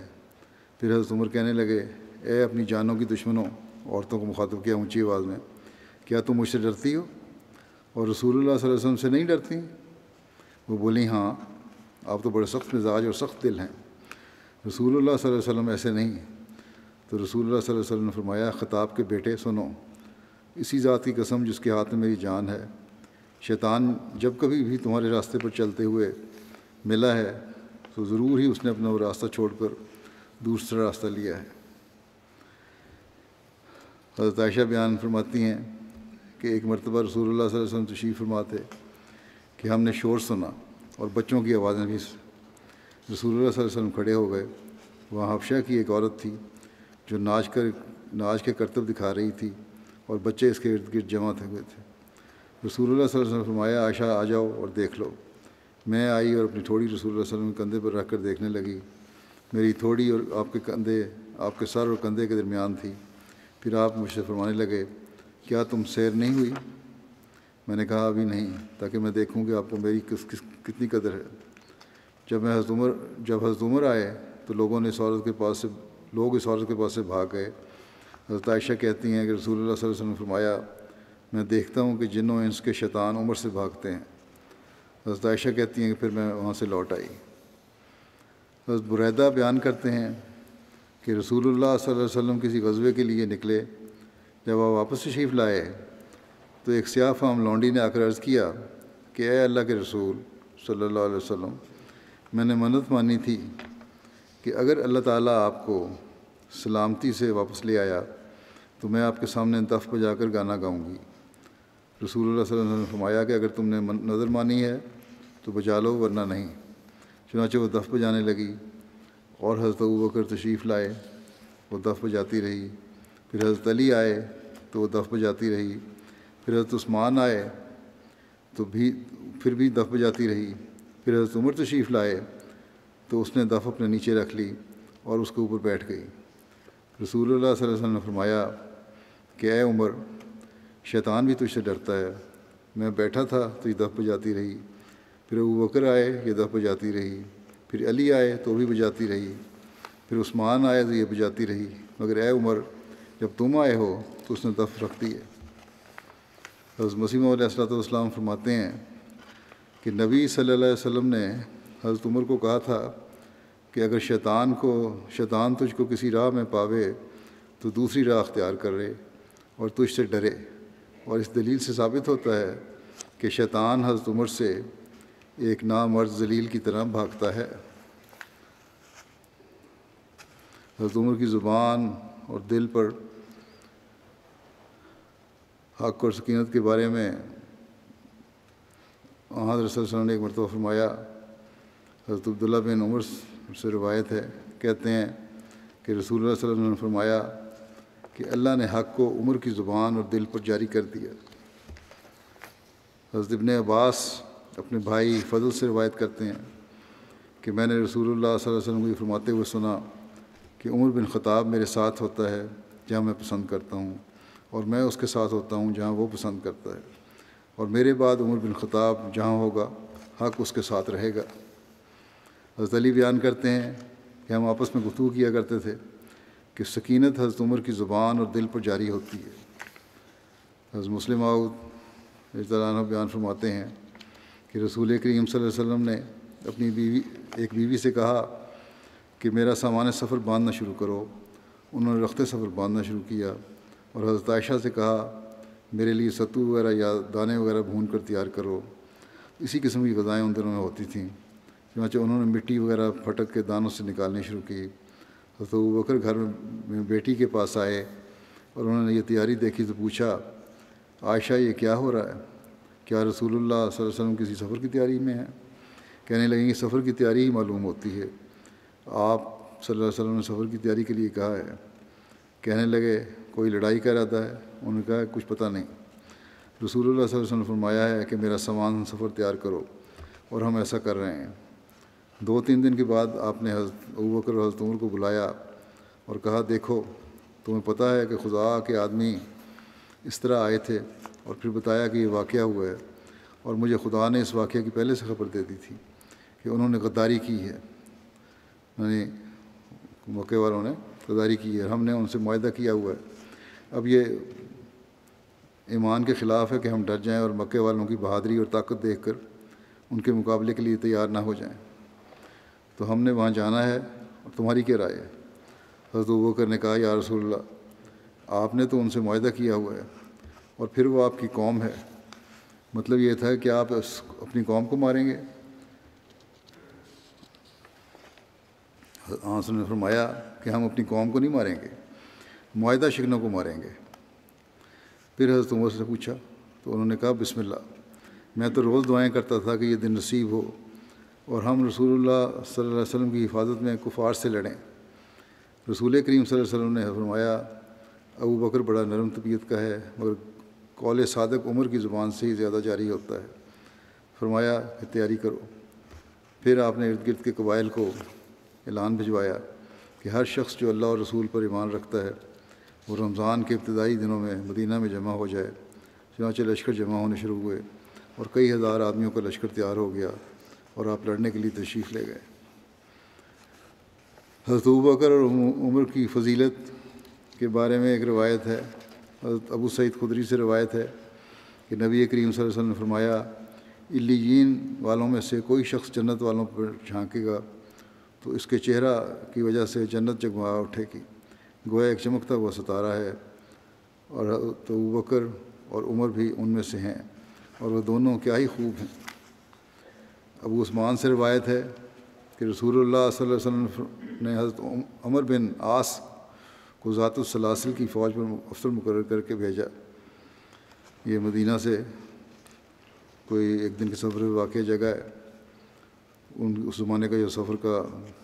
फिर हज़रत उमर कहने लगे, ए अपनी जानों की दुश्मनों, औरतों को मुखातब किया ऊँची आवाज़ में, क्या तुम मुझसे डरती हो? और रसूलुल्लाह सल्लल्लाहु अलैहि से नहीं डरती। वो बोली हाँ आप तो बड़े सख्त मिजाज और सख्त दिल हैं। रसूलुल्लाह सल्लल्लाहु अलैहि ऐसे नहीं तो रसूलुल्लाह सल्लल्लाहु अलैहि वसल्लम ने फरमाया, ख़ताब के बेटे, सुनो, इसी ज़ात की कसम जिसके हाथ में मेरी जान है शैतान जब कभी भी तुम्हारे रास्ते पर चलते हुए मिला है तो ज़रूर ही उसने अपना वो रास्ता छोड़कर दूसरा रास्ता लिया है। हज़रत आयशा बयान फरमाती हैं कि एक मरतबा अलैहि वसल्लम तशरीफ़ फरमाते कि हमने शोर सुना और बच्चों की आवाज़ें भी अलैहि वसल्लम खड़े हो गए। वहाँ हफ्शा की एक औरत थी जो नाच कर, नाच के करतब दिखा रही थी और बच्चे इसके इर्द गिर्द जमा थे हुए थे। अलैहि वसल्लम फरमाया आयशा आ जाओ और देख लो। मैं आई और अपनी थोड़ी अलैहि वसल्लम के कंधे पर रख कर देखने लगी। मेरी थोड़ी और आपके कंधे आपके सर और कंधे के दरमियान थी। फिर आप मुझसे फरमाने लगे क्या तुम सैर नहीं हुई? मैंने कहा अभी नहीं ताकि मैं देखूँ कि आपको मेरी किस, किस कितनी कदर है। जब मैं हज़रत उमर जब हज़रत उमर आए तो लोगों ने इस औरत के पास से लोग इस औरत के पास से भाग गए। हज़रत आयशा कहती हैं कि अलैहि वसल्लम ने फरमाया मैं देखता हूँ कि जिन्हों इंस के शैतान उम्र से भागते हैं। हज़रत आयशा कहती हैं कि फिर मैं वहाँ से लौट आई। हज़रत बुरैदा बयान करते हैं कि रसूलुल्लाह सल्लल्लाहु अलैहि वसल्लम किसी गज़बे के लिए निकले। जब आप वापस तशरीफ़ लाए तो एक सियाह फाम लौंडी ने आकर अर्ज़ किया कि ए अल्लाह के रसूल सल्लल्लाहु अलैहि वसल्लम, मैंने मन्नत मानी थी कि अगर अल्लाह ताला आपको सलामती से वापस ले आया तो मैं आपके सामने दफ़ बजाकर गाना गाऊँगी। वसल्लम ने फरमाया कि अगर तुमने नज़र मानी है तो बजा लो, वरना नहीं। चुनाचे वो दफ़ बजाने लगी और हज़रत बकर तशरीफ़ लाए, वो दफ़ बजाती रही। फिर हज़रत अली आए तो वो दफ़ बजाती रही। फिर हज़रत उस्मान आए तो भी, फिर भी दफ़ बजाती रही। फिर हज़रत उमर तशरीफ़ लाए तो उसने दफ़ अपने नीचे रख ली और उसके ऊपर बैठ गई। वसल्लम ने फरमाया कि, ए उमर शैतान भी तुझसे डरता है। मैं बैठा था तो ये दफ़ बजाती रही। फिर अबू बकर आए, ये दफ़ बजाती रही। फिर अली आए तो भी बजाती रही। फिर उस्मान आए तो ये बजाती रही। मगर ए उमर, जब तुम आए हो तो उसने दफ़ रख दी है। हज़रत मसीम सलाम फरमाते हैं कि नबी सल्लल्लाहु अलैहि वसल्लम ने हज़रत उमर को कहा था कि अगर शैतान को, शैतान तुझको किसी राह में पावे तो दूसरी राह अख्तियार करे और तुझसे डरे। और इस दलील से साबित होता है कि शैतान हज़रत उमर से एक नामर्द जलील की तरह भागता है। हज़रत उमर की ज़ुबान और दिल पर हक और सकीनत के बारे में हज़रत ने एक मरतबा फरमाया, हज़रत अब्दुल्ला बिन उमर से रवायत है। कहते हैं कि रसूल सल्लल्लाहु अलैहि वसल्लम ने फरमाया कि अल्लाह ने हक़ को, उम्र की ज़ुबान और दिल पर जारी कर दिया। हज़रत इब्ने अब्बास अपने भाई फजल से रवायत करते हैं कि मैंने अलैहि वसल्लम को फरमाते हुए सुना कि उमर बिन ख़ताब मेरे साथ होता है, जहाँ मैं पसंद करता हूँ, और मैं उसके साथ होता हूँ, जहाँ वो पसंद करता है। और मेरे बाद उमर बिन ख़ताब जहाँ होगा, हक़ उसके साथ रहेगा। हज़रत अली बयान करते हैं कि हम आपस में गुफ्तु किया करते थे। कि सकीनत हज़रत उमर की ज़ुबान और दिल पर जारी होती है। हज़रत मुस्लिम आउद इजलान बयान फरमाते हैं कि रसूल करीम वसल्लम ने अपनी बीवी, एक बीवी से कहा कि मेरा सामान सफ़र बांधना शुरू करो। उन्होंने रखते सफ़र बांधना शुरू किया और हज़रत आयशा से कहा, मेरे लिए सत्तू वगैरह या दाने वगैरह भून कर तैयार करो। इसी किस्म की गज़ाएँ उन दिनों में होती थीं, चुनाचे उन्होंने मिट्टी वगैरह फटक के दानों से निकालनी शुरू की। तो बकर घर में बेटी के पास आए और उन्होंने ये तैयारी देखी तो पूछा, आयशा, ये क्या हो रहा है? क्या रसूलुल्लाह सल्लल्लाहु अलैहि वसल्लम किसी सफ़र की तैयारी में है? कहने लगे कि सफ़र की तैयारी ही मालूम होती है। आप सल्लल्लाहु अलैहि वसल्लम ने सफ़र की तैयारी के लिए कहा है। कहने लगे, कोई लड़ाई का इरादा है? उन्होंने कहा, कुछ पता नहीं। रसूलुल्लाह सल्लल्लाहु अलैहि वसल्लम ने फरमाया है कि मेरा सामान सफ़र तैयार करो और हम ऐसा कर रहे हैं। दो तीन दिन के बाद आपने हज़रत बकर हज़रत उमर को बुलाया और कहा, देखो, तुम्हें पता है कि खुदा के आदमी इस तरह आए थे और फिर बताया कि ये वाक़ हुआ है और मुझे खुदा ने इस वाक़े की पहले से खबर दे दी थी कि उन्होंने गद्दारी की है। यानी मौके वालों ने गद्दारी की है हमने उनसे माहा किया हुआ है। अब ये ईमान के ख़िलाफ़ है कि हम डर जाएँ और मक्के वालों की बहादरी और ताकत देखकर उनके मुकाबले के लिए तैयार ना हो जाएँ। तो हमने वहाँ जाना है और तुम्हारी क्या राय है? हज़रत बकर ने कहा, या रसूल्ला आपने तो उनसे माहा किया हुआ है और फिर वो आपकी कौम है। मतलब ये था कि आप अपनी कौम को मारेंगे? आंस ने फरमाया कि हम अपनी कौम को नहीं मारेंगे माहा शिकनों को मारेंगे। फिर हज़रत उमर से पूछा तो उन्होंने कहा, बिस्मिल्लाह, मैं तो रोज़ दुआएँ करता था कि ये दिन नसीब हो और हम रसूलुल्लाह सल्लल्लाहु अलैहि वसल्लम की हिफाजत में कुफार से लड़ें। रसूल करीम सल्लल्लाहु अलैहि वसल्लम ने फरमाया, अबू बकर बड़ा नरम तबीयत का है, मगर कौल सादक उम्र की ज़ुबान से ही ज़्यादा जारी होता है। फरमाया कि तैयारी करो। फिर आपने इर्द गिर्द के कबाइल को ऐलान भिजवाया कि हर शख्स जो अल्लाह और रसूल पर ईमान रखता है, वो रमज़ान के इब्तदाई दिनों में मदीना में जमा हो जाए, चुनाचे लश्कर जमा होने शुरू हुए और कई हज़ार आदमियों का लश्कर तैयार हो गया। और आप लड़ने के लिए तशरीफ़ ले गए। हज़रत बकर और उम्र की फजीलत के बारे में एक रवायत है। हज़रत अबू सईद खुदरी से रवायत है कि नबी करीम वसल्लम ने फरमाया इलीन वालों में से कोई शख्स जन्नत वालों पर झांकेगा तो इसके चेहरा की वजह से जन्नत जगमा उठेगी। गोया एक चमकता हुआ सितारा है और तो बकर और उमर भी उनमें से हैं और वह दोनों क्या ही खूब हैं। अबू उस्मान से रवायत है कि रसूल वसल्लम ने हज़रत अमर बिन आस को ज़ातुलसलासिल की फ़ौज पर अफसर मुकर करके भेजा। ये मदीना से कोई एक दिन के सफ़र में वाक़ जगह है। उन, उस ज़माने का जो सफ़र का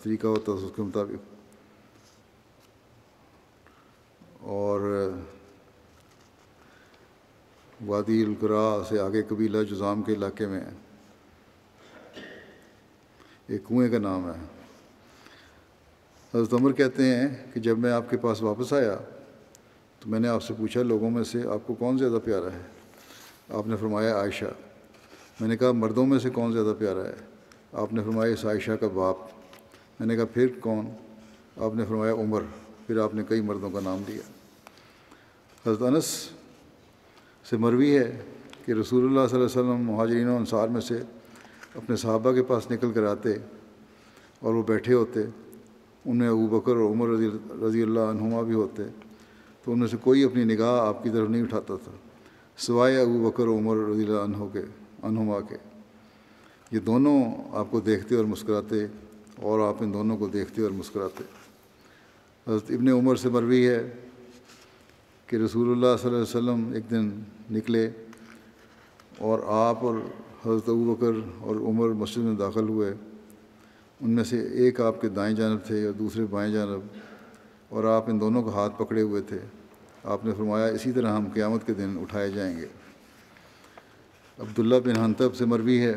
तरीका होता है उसके मुताबिक। और वादी अलकरा से आगे कबीला जुज़ाम के इलाके में एक कुएँ का नाम है। हज़रत कहते हैं कि जब मैं आपके पास वापस आया तो मैंने आपसे पूछा, लोगों में से आपको कौन ज़्यादा प्यारा है? आपने फरमाया, आयशा। मैंने कहा, मर्दों में से कौन ज़्यादा प्यारा है? आपने फरमाया, इस आयशा का बाप। मैंने कहा, फिर कौन? आपने फरमाया, उमर। फिर आपने कई मर्दों का नाम लिया। हज़रत अनस से मरवी है कि रसूलुल्लाह सल्लल्लाहु अलैहि वसल्लम, महाजरीन अंसार में से अपने साहबा के पास निकल कर आते और वो बैठे होते। उनमें अबू बकर और उमर रज़ी रज़ी अल्लाह भी होते। तो उनमें से कोई अपनी निगाह आपकी तरफ़ नहीं उठाता था, सिवाय अबू बकर और उमर रज़ी अनहों के, अनहुमा के। ये दोनों आपको देखते और मुस्कराते और आप इन दोनों को देखते और मुस्कराते। हज़रत इब्न उमर से मरवी है कि रसूलुल्लाह सल्लल्लाहु अलैहि वसल्लम एक दिन निकले और आप और हज़रत अबू बकर और उमर मस्जिद में दाखिल हुए। उनमें से एक आपके दाएँ जानब थे और दूसरे बाएँ जानब। और आप इन दोनों का हाथ पकड़े हुए थे। आपने फरमाया, इसी तरह हम क़यामत के दिन उठाए जाएँगे। अब्दुल्ला बिन हंतब से मरवी है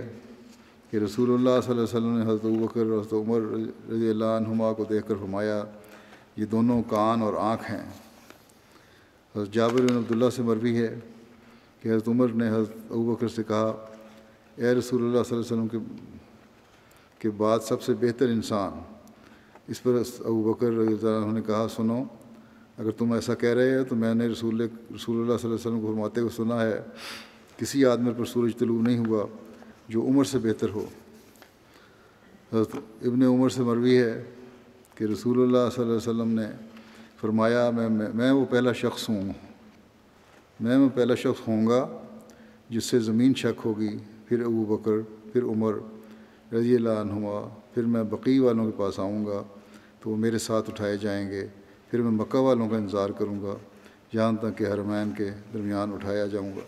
कि अलैहि वसल्लम ने हज़रत बकर हज़रत उमर रज़ी अल्लाह अन्हुमा को देखकर फरमाया, ये दोनों कान और आँख हैं। हज़रत जाबिर बिन अब्दुल्ला से मरवी है कि हज़रत उमर ने हज़रत बकर से कहा ए अलैहि वसल्लम के के बाद सबसे बेहतर इंसान। इस पर अबू बकर ने कहा सुनो अगर तुम ऐसा कह रहे हो तो मैंने रसूल अलैहि वसल्लम को फरमाते हुए सुना है किसी आदमी पर सूरज तलू नहीं हुआ जो उम्र से बेहतर हो। इब्ने उमर से मरवी है कि अलैहि वसल्लम ने फरमाया मैं मैं, मैं वो पहला शख्स हूँ। मैं वो पहला शख्स होऊँगा जिससे ज़मीन शक होगी। फिर अबू बकर, फिर उमर रज़ी अल्लाहुमा फिर मैं बकी वालों के पास आऊँगा तो वो मेरे साथ उठाए जाएँगे। फिर मैं मक्का वालों का इंतज़ार करूँगा यहाँ तक कि हरमैन के दरमियान उठाया जाऊँगा।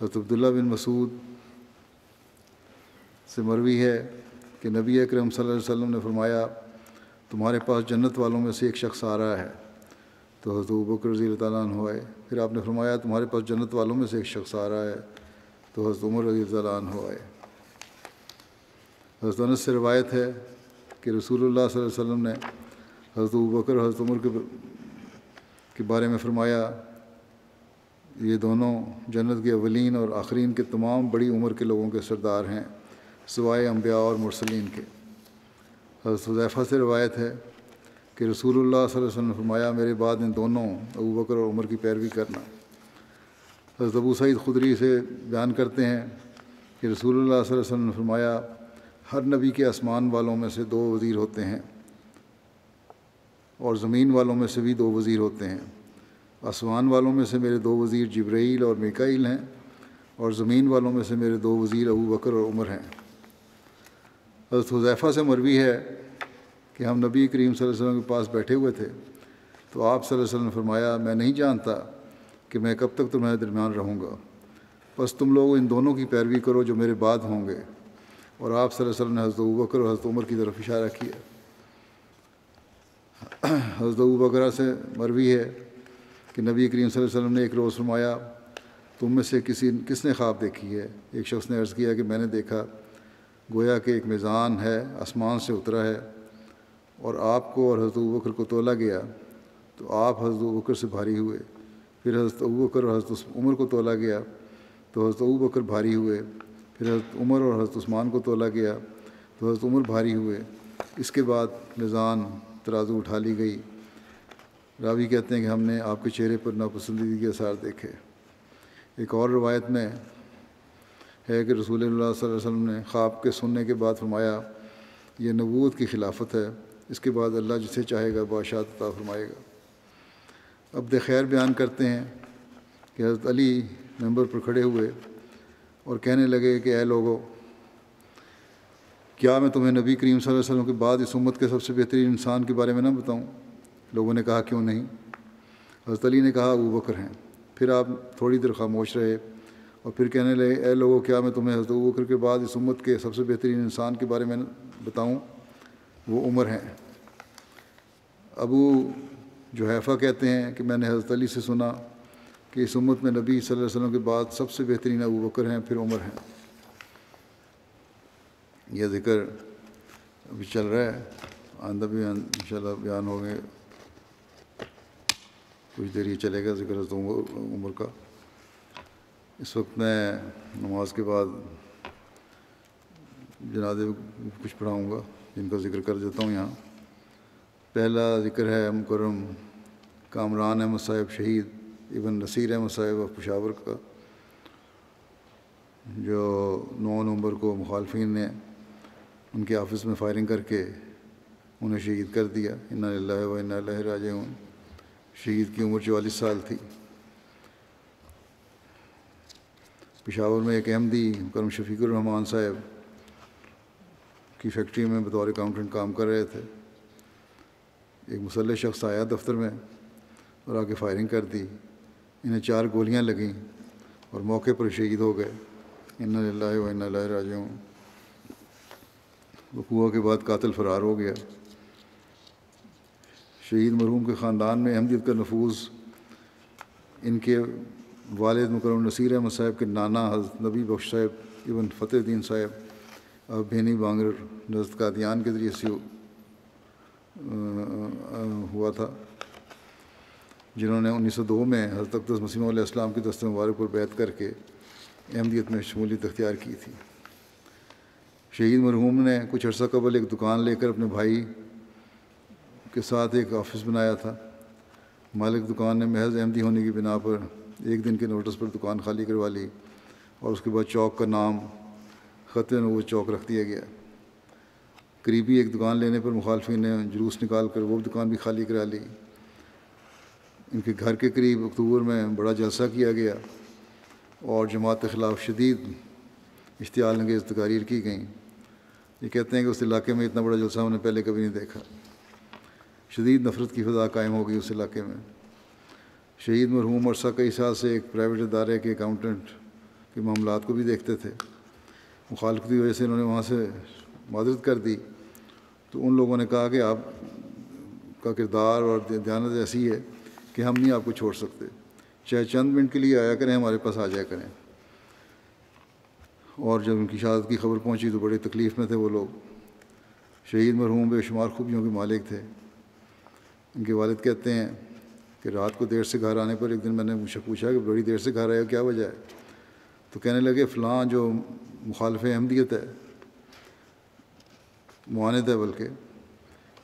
हज़रत अब्दुल्ला बिन मसूद से मरवी है कि नबी अकरम वसल्लम ने फरमाया, तुम्हारे पास जन्नत वालों में से एक शख्स आ रहा है। तो हज़रत बकर रज़ी तु आए। फिर आपने फरमाया, तुम्हारे पास जन्नत वालों में से एक शख्स आ रहा है। तो हज़रत उमर रज़ी तु आए। हज़रत अनस से रवायत है कि रसूलुल्लाह वसल्लम ने हज़रत बकर, हज़रत उमर के बारे में फरमाया, ये दोनों जन्नत के अवलिन और आखरीन के तमाम बड़ी उम्र के लोगों के सरदार हैं सवाए अम्बिया और मुरसलिन के। हज़रत हुज़ैफ़ा से रवायत है कि रसूलुल्लाह वसल्लम ने फरमाया, मेरे बाद इन दोनों, अबू बकर और उमर की पैरवी करना। हज़रत अबू सईद खुदरी से बयान करते हैं कि अलैहि वसल्लम ने हर नबी के आसमान वालों में से दो वज़ीर होते हैं और ज़मीन वालों में से भी दो वज़ीर होते हैं। आसमान वालों में से मेरे दो वज़ीर जब्राईल और मिकाइल हैं और ज़मीन वालों में से मेरे दो वज़ीर अबू बकर और उमर हैं। हज़रत हुज़ैफ़ा से मरवी है कि हम नबी करीम वसल्लम के पास बैठे हुए थे तो आप वसल्लम ने फरमाया, मैं नहीं जानता कि मैं कब तक तुम्हारे दरमियान रहूँगा। बस तुम लोग इन दोनों की पैरवी करो जो मेरे बाद होंगे। और आप सल्लल्लाहु ने हज़रत बकर और हज़रत उमर की तरफ़ इशारा किया। हज़रत बकर से मरवी है कि नबी करीम वसल्लम ने एक रोज़ फरमाया, तुम में से किसी, किसने ख्वाब देखी है? एक शख्स ने अर्ज़ किया कि मैंने देखा, गोया कि एक मिज़ान है, आसमान से उतरा है और आपको और हज़रत बकर को तोला गया। तो आप हज़रत बकर से भारी हुए। फिर हज़रत अबू बकर और हज़रत उमर को तोला गया। तो हज़रत अबू बकर भारी हुए। फिर हज़रत उमर और हज़रत उस्मान को तोला गया। तो हज़रत उमर भारी हुए। इसके बाद मिज़ान तराजू उठा ली गई। रावी कहते हैं कि हमने आपके चेहरे पर नापसंदीदगी के आसार देखे। एक और रवायत में है कि रसूल वसल्लम ने ख्वाब के सुनने के बाद फरमाया, ये नबूत की खिलाफत है। इसके बाद अल्लाह जिसे चाहेगा बादशाह फरमाएगा। अब्द खैर बयान करते हैं कि हज़रत अली मेंबर पर खड़े हुए और कहने लगे कि ए लोगो, क्या मैं तुम्हें नबी करीम सल्लल्लाहु अलैहि वसल्लम के बाद इस उम्मत के सबसे बेहतरीन इंसान के बारे में ना बताऊँ? लोगों ने कहा, क्यों नहीं? हज़रत अली ने कहा, अबू बकर हैं। फिर आप थोड़ी देर खामोश रहे और फिर कहने लगे ए लोगों, क्या मैं तुम्हें हज़रत अबू बकर के बाद इस उम्मत के सबसे बेहतरीन इंसान के बारे में बताऊँ? वो उमर हैं। अबू जो हैफ़ा कहते हैं कि मैंने हज़रत अली से सुना कि इस उम्मत में नबी अलैहि वसल्लम के बाद सबसे बेहतरीन अबू बकर हैं, फिर उमर हैं। यह ज़िक्र अभी चल रहा है आंदा भी इंशाल्लाह बयान हो गए कुछ देर ये चलेगा ज़िक्र हज़रत उमर का। इस वक्त मैं नमाज़ के बाद जनाजे कुछ पढ़ाऊँगा, जिनका ज़िक्र कर देता हूँ यहाँ। पहला ज़िक्र है मुकरम कामरान अहमद साहिब शहीद, इबन नसीर अहमद साहिब ऑफ़ पशावर का, जो नौ नवंबर को मुखालफी ने उनके ऑफ़िस में फायरिंग करके उन्हें शहीद कर दिया। इन्ना व इन्ना राज शहीद की उम्र चवालीस साल थी। पेशावर में एक अहमदी करम शफीकुर रहमान साहब की फैक्ट्री में बतौर अकाउंटेंट काम कर रहे थे। एक मुसल शख्स आया दफ्तर में और आके फायरिंग कर दी। इन्हें चार गोलियाँ लगीं और मौके पर शहीद हो गए। इन्ना व इन्ना राज वकूआ के बाद कातिल फ़रार हो गया। शहीद मरहूम के ख़ानदान में अहमदियत का नफूज इनके वालिद मुकरम नसीर अहमद साहब के नाना हज़रत नबी बख्श साहब इबन फ़तेहद्दीन साहब, अब भेनी बांगर नजद कादियान के ज़रिए से हुआ था, जिन्होंने 1902 में हज़रत अकदस मसीम इस्लाम की दस्त मुबारक पर बैत करके अहमदियत में शमूलियत अख्तियार की थी। शहीद मरहूम ने कुछ अर्सा कबल एक दुकान लेकर अपने भाई के साथ एक ऑफ़िस बनाया था। मालिक दुकान ने महज अहमदी होने की बिना पर एक दिन के नोटिस पर दुकान खाली करवा ली और उसके बाद चौक का नाम ख़त वो चौक रख दिया गया। करीबी एक दुकान लेने पर मुखालफी ने जुलूस निकाल कर वो दुकान भी खाली करा ली। इनके घर के करीब अक्टूबर में बड़ा जलसा किया गया और जमात के ख़िलाफ़ शदीद इश्तियाल अंगेज़ तकारीर की गई। ये कहते हैं कि उस इलाके में इतना बड़ा जलसा उन्हें पहले कभी नहीं देखा। शदीद नफ़रत की फ़ज़ा कायम हो गई उस इलाके में। शहीद मरहूम अरसा कई साल से एक प्राइवेट अदारे के अकाउंटेंट के मामला को भी देखते थे। मुखालफत की वजह से इन्होंने वहाँ से मदद कर दी तो उन लोगों ने कहा कि आप का किरदार और दयानत ऐसी है कि हम नहीं आपको छोड़ सकते। चाहे चंद मिनट के लिए आया करें, हमारे पास आ जाया करें। और जब उनकी शहादत की खबर पहुँची तो बड़े तकलीफ़ में थे वो लोग। शहीद मरहूम बेशुमार खूबियों के मालिक थे। उनके वालिद कहते हैं कि रात को देर से घर आने पर एक दिन मैंने मुझसे पूछा कि, बड़ी देर से घर आया क्या वजह है? तो कहने लगे, फ़लाँ जो मुखालफ अहमदियत है मानद है बल्कि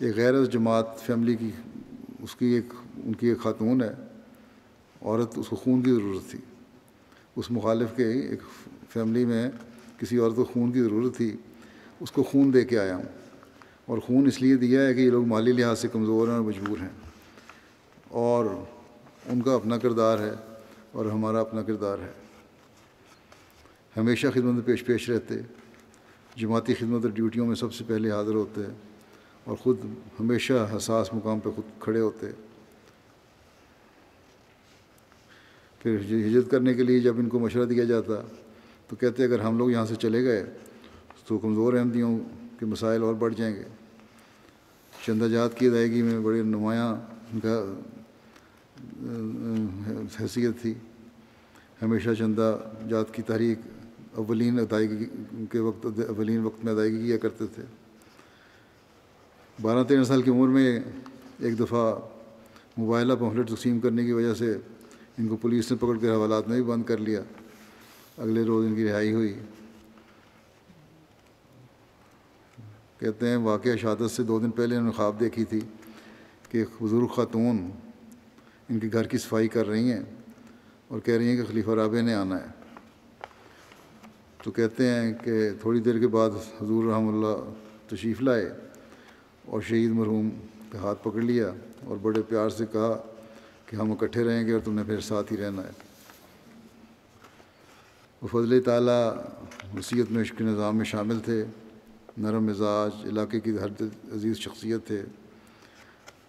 एक गैर जमात फैमिली की, उसकी एक, उनकी एक ख़ातून है। औरत, उसको खून की ज़रूरत थी। उस मुखालिफ के एक फैमिली में किसी औरत को खून की ज़रूरत थी। उसको खून दे के आया हूँ। और खून इसलिए दिया है कि ये लोग माली लिहाज से कमज़ोर हैं और मजबूर हैं। और उनका अपना किरदार है और हमारा अपना किरदार है। हमेशा खिदमत पेश पेश रहते। जमाती खिदमत और ड्यूटियों में सबसे पहले हाज़िर होते हैं और ख़ुद हमेशा हसास मुकाम पर ख़ुद खड़े होते फिर हिजरत करने के लिए जब इनको मशवरा दिया जाता तो कहते अगर हम लोग यहाँ से चले गए तो कमज़ोर अहमदियों के मसाइल और बढ़ जाएँगे। चंदा जात की अदायगी में बड़े नुमायाँ उनका हैसियत थी। हमेशा चंदा जात की तहरीक अवलिन अदायगी के वक्त, अवलिन वक्त में अदायगी किया करते थे। बारह तेरह साल की उम्र में एक दफ़ा मुबाइला पम्फलेट तकसीम करने की वजह से इनको पुलिस ने पकड़ कर हवालात में भी बंद कर लिया। अगले रोज़ इनकी रिहाई हुई। कहते हैं, वाक़ शहादत से दो दिन पहले इन्होंने ख्वाब देखी थी कि बुज़ुर्ग ख़ातून इनके घर की सफ़ाई कर रही हैं और कह रही हैं कि खलीफा राबे ने आना है। तो कहते हैं कि थोड़ी देर के बाद हजूर रहमल्ला तशरीफ़ लाए और शहीद मरहूम का हाथ पकड़ लिया और बड़े प्यार से कहा कि हम इकट्ठे रहेंगे और तुमने फिर साथ ही रहना है। वो फजल ताला वसीयत में इश्क निज़ाम में शामिल थे, नरम मिजाज, इलाके की हर अज़ीज़ शख्सियत थे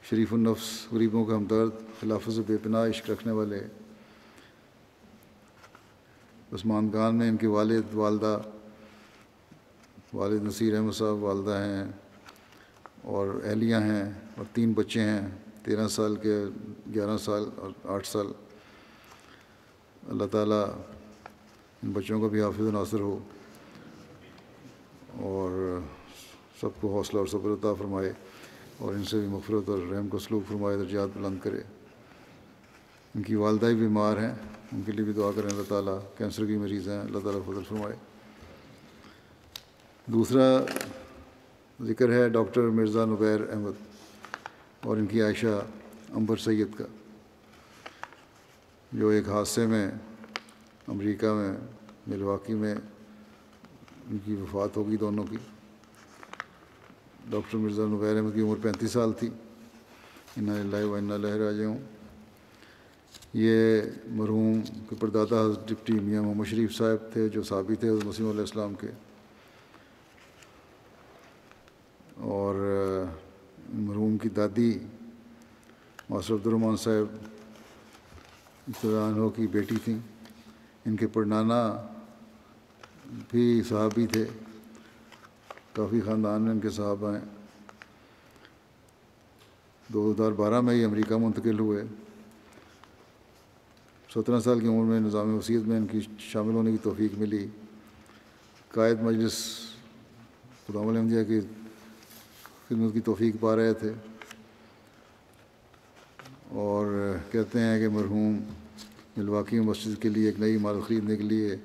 शरीफुलनफ्स गरीबों का हमदर्द खिलाफ से बेपना इश्क रखने वाले उस्मान खान में, इनके वालिद, वालदा, वालिद नसीर अहमद साहब, वालदा हैं और अहलियाँ हैं और तीन बच्चे हैं, तेरह साल के, ग्यारह साल और आठ साल। अल्लाह ताला इन बच्चों को भी हाफिज नासर हो और सबको हौसला और सब्रता फरमाए और इनसे भी मफरत और रहम को सलूक फरमाए, दर्जात बुलंद करे। इनकी वालदा ही बीमार हैं। उनके लिए भी दुआ करें अल्लाह ताला कैंसर की मरीज़ हैं, अल्लाह ताला फजल फरमाए। दूसरा ज़िक्र है डॉक्टर मिर्ज़ा नुबैर अहमद और इनकी आयशा अंबर सैद का, जो एक हादसे में, अमेरिका में, मिलवाकी में उनकी वफ़ात होगी दोनों की। डॉक्टर मिर्ज़ा नुबैर अहमद की उम्र पैंतीस साल थी। इन्ना व इन्ना लहराजूँ ये मरहूम के परदादा डिप्टी मियाँ मोहम्मद शरीफ साहब थे, जो साबित थे मसीम इस्लाम के। और मरहूम की दादी मास्टर अब्दुलरमान साहब इफ्तान की बेटी थी। इनके परनाना भी साहबी थे, काफ़ी ख़ानदान में इनके साहब हैं 2012 में ही अमेरिका मुंतकिल हुए। सत्रह साल की उम्र में निज़ाम वसीयत में इनकी शामिल होने की तोफ़ी मिली। कायद मजलिस खुदाम अहमदिया की खिदमत की तोफ़ी पा रहे थे। और कहते हैं कि मरहूम मिलवाकी मस्जिद के लिए एक नई इमारत ख़रीदने के लिए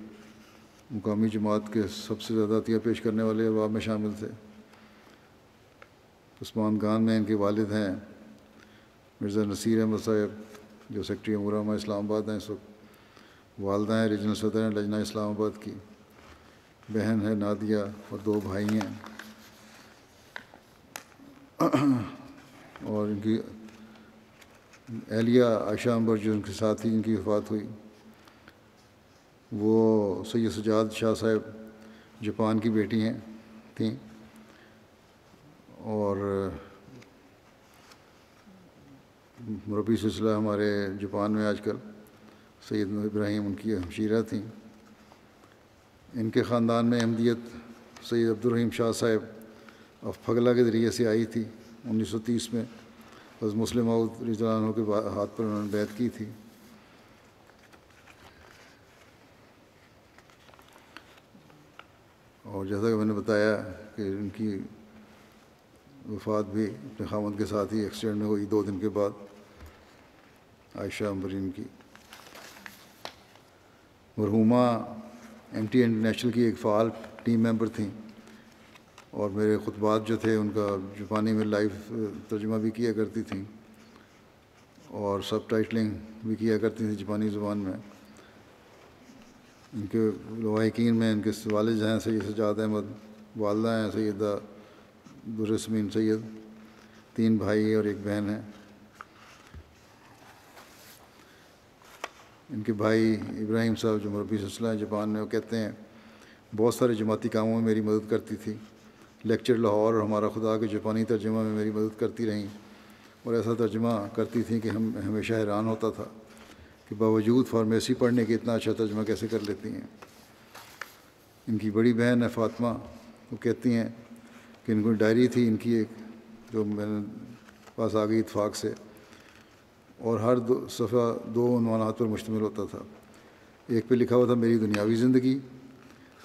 मुकामी जमात के सबसे ज़्यादा अतिया पेश करने वाले अहबाब में शामिल थे। उस्मान खान में इनके वालिद हैं, मिर्ज़ा नसीर अहमद साहब। जो सेक्रेटरी अमूरामा इस्लामाबाद हैं इस वक्त वालदा हैं, रीजनल सदर हैं, लजना इस्लामाबाद की। बहन है नादिया और दो भाई हैं। और इनकी एहलिया आयशा अंबर जो उनके साथ ही इनकी वफात हुई। वो सैयद सजाद शाह साहब जापान की बेटी हैं, थी। और मुरबी सिलसिला हमारे जापान में आजकल सैद इब्राहिम, उनकी हमशीरा थी। इनके ख़ानदान में अहमदियत सैद अब्दुलरहीम शाह साहब और फगला के ज़रिए से आई थी 1930 में। बस मुस्लिम रिजलानों के हाथ पर उन्होंने बैत की थी। और जैसा कि मैंने बताया कि इनकी वफात भी अपने खामद के साथ ही एक्सीडेंट में हुई दो दिन के बाद। आयशा अम्बरीन की। मरहुमा एम टी इंटरनेशनल की एक फ़ाल टीम मेंबर थी और मेरे खुतबात जो थे, उनका जापानी में लाइव तर्जुमा भी किया करती थी और सब टाइटलिंग भी किया करती थी जापानी ज़ुबान में। इनके लवाकिन में इनके वालद हैं सैद सजाद अहमद, वालदा हैं सैदा दुरसमीन सैद तीन भाई और एक बहन है। इनके भाई इब्राहिम साहब जो मरबी सिलसिला जापान में वो कहते हैं, बहुत सारे जमाती कामों में मेरी मदद करती थी। लेक्चर लाहौर और हमारा खुदा के जापानी तर्जुमा में मेरी मदद करती रहीं और ऐसा तर्जुमा करती थी कि हम हमेशा हैरान होता था कि बावजूद फार्मेसी पढ़ने के इतना अच्छा तर्जुमा कैसे कर लेती हैं। इनकी बड़ी बहन है फातमा, वो कहती हैं कि इनको डायरी थी इनकी एक, जो मैंने पास आ गई इतफाक़ से। और हर दो, सफ़ा दो उनवानात पर मुश्तमिल होता था। एक पे लिखा हुआ था, मेरी दुनियावी ज़िंदगी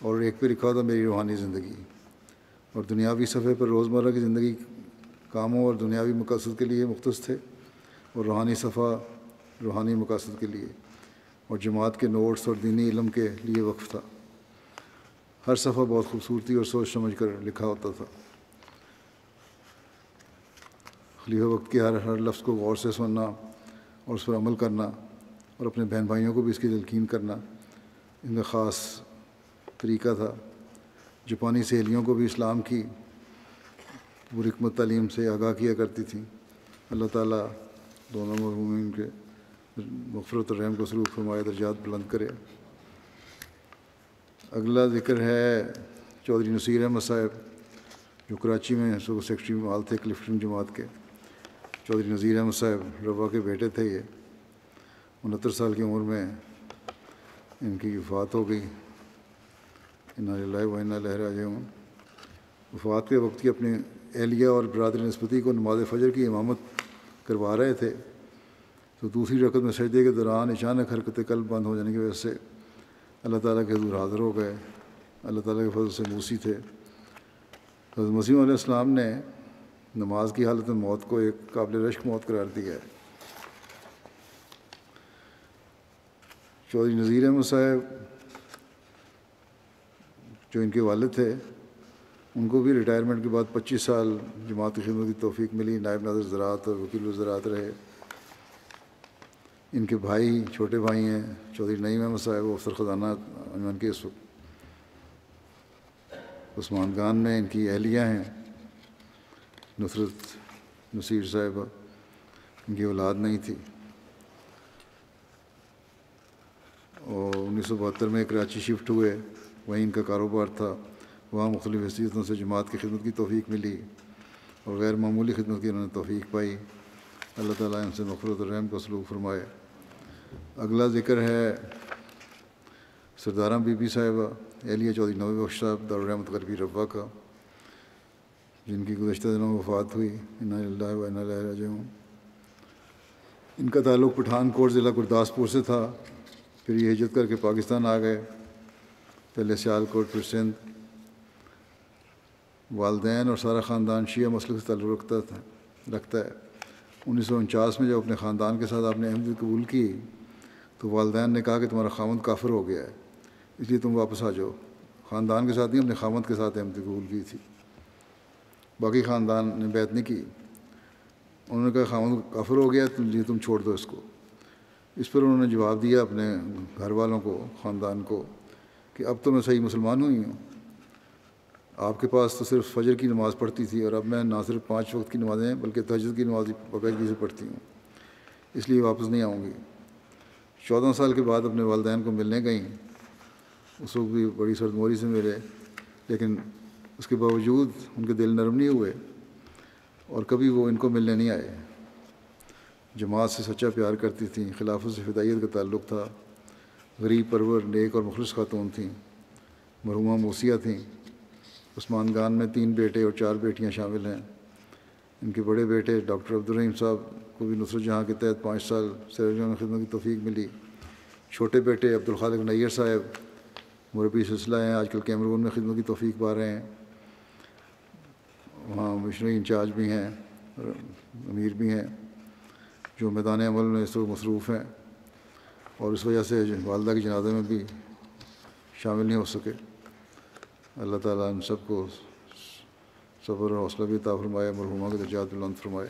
और एक पे लिखा हुआ था, मेरी रूहानी ज़िंदगी और दुनियावी सफ़े पर रोज़मर्रा की ज़िंदगी कामों और दुनियावी मकसद के लिए मुख्त थे और रूहानी सफ़ा, रूहानी मकसद के लिए। और जमात के नोट्स और दीनी इलम के लिए वक्फ था। हर सफ़ा बहुत खूबसूरती और सोच समझ कर लिखा होता था। खलीफा वक्त के हर हर लफ्ज़ को गौर से सुनना और उस पर अमल करना और अपने बहन भाइयों को भी इसकी तलकीन करना। इनका ख़ास तरीका था। जापानी सहेलियों को भी इस्लाम की पूरी हमत तालीम से आगाह किया करती थी। अल्लाह ताला दोनों मरहूमिन के मफ़रत रहम को सलूक फरमाए, दर्जात बुलंद करे। अगला ज़िक्र है चौधरी नसीर अहमद साहब, जो कराची में सुबह सेक्रेटरी माल थे, क्लिफ्टन जमात के। चौधरी नज़ीर अहमद साहब रबा के बेटे थे ये। उनहत्तर साल की उम्र में इनकी वफ़ात हो गई। इन्ना लहरा जून वफ़ात के वक्त की अपने एहलिया और बरदर नस्पति को नमाज़ फ़जर की इमामत करवा रहे थे। तो दूसरी रकत में सजदे के दौरान अचानक हरकत कल बंद हो जाने की वजह से अल्लाह ताला के हजूर हाज़िर हो गए। अल्लाह ताला के फजल से मूसी थे। हज़रत मसीम ने नमाज़ की हालत में मौत को एक काबिल रश्क मौत करार दिया है। चौधरी नज़ीर अहमद साहब, जो इनके वालिद थे, उनको भी रिटायरमेंट के बाद 25 साल जमात खिदमत की तोफ़ी मिली। नायब नाजर ज़रात और वकील ज़रात रहे। इनके भाई, छोटे भाई हैं, चौधरी नईम अहमद साहब, अफसर ख़जाना अनवन के उस्मान खान में इनकी अहलियाँ हैं। नुसरत नसीर साहिबा इनकी औलाद नहीं थी। और उन्नीस सौ बहत्तर में कराची शिफ्ट हुए, वहीं इनका कारोबार था। वहाँ मुख्तलिफ़ हैसियतों से जमात की खिदमत की तोफ़ी मिली और गैर मामूली खिदमत की उन्होंने तोफ़ी पाई। अल्लाह ताला इनसे मफरत रहम का सलूक फरमाए। अगला ज़िक्र है सरदारा बीबी साहिबा, एलिया चौधरी नवे बख्श साहब दारहमत गरबी रब्बा का। जिनकी गुजशत दिनों वफात हुई इन्ना इनका ताल्लुक़ पठानकोट ज़िला गुरदासपुर से था, फिर ये हिजरत करके पाकिस्तान आ गए। पहले सियालकोट, फिर सिंध। वालदेन और सारा ख़ानदान शिया मसल से ताल्लुक़ रखता था, रखता है। उन्नीस सौ उनचास में जब अपने ख़ानदान के साथ आपने अहमद कबूल की तो वालदेन ने कहा कि तुम्हारा खामद काफर हो गया है, इसलिए तुम वापस आ जाओ। ख़ानदान के साथ नहीं, अपने खामद के साथ अहमद कबूल की थी। बाकी ख़ानदान ने बैत नहीं की। उन्होंने कहा खामद काफिर हो गया, तुम तुम छोड़ दो इसको। इस पर उन्होंने जवाब दिया अपने घर वालों को, ख़ानदान को, कि अब तो मैं सही मुसलमान हुई हूँ आपके पास तो सिर्फ़ फजर की नमाज़ पढ़ती थी और अब मैं ना सिर्फ़ पाँच वक्त की नमाज़ें बल्कि तहजद की नमाज़ बाकायदगी से पढ़ती हूँ। इसलिए वापस नहीं आऊँगी। चौदह साल के बाद अपने वालदेन को मिलने गई। उस वक्त भी बड़ी सरदमोरी से मिले, लेकिन उसके बावजूद उनके दिल नरम नहीं हुए और कभी वो इनको मिलने नहीं आए। जमात से सच्चा प्यार करती थी, खिलाफत से फिदाइत का ताल्लुक़ था। गरीब, परवर, नेक और मुखलस खातून थीं, मरहुमा मोसिया थीं। उस्मान गान में तीन बेटे और चार बेटियाँ शामिल हैं। इनके बड़े बेटे डॉक्टर अब्दुलरहीम साहब को भी नुसरत जहाँ के तहत पाँच साल सरजों में खिदमत की तोफ़ी मिली। छोटे बेटे अब्दुल खालिक नैयर साहब मुरबी सिलसिला हैं, आजकल कैमरून में खिदमत की तोफ़ी पा रहे हैं। वहाँ मिशनरी इंचार्ज भी हैं अमीर भी हैं, जो मैदान अमल में इस वक्त मसरूफ़ हैं और इस वजह से वालदा की जनाजे में भी शामिल नहीं हो सके। अल्लाह ताला इन सबको सब्र और हौसला भी ता फरमाए, मरहुमा के दर्जात बुलंद फरमाए।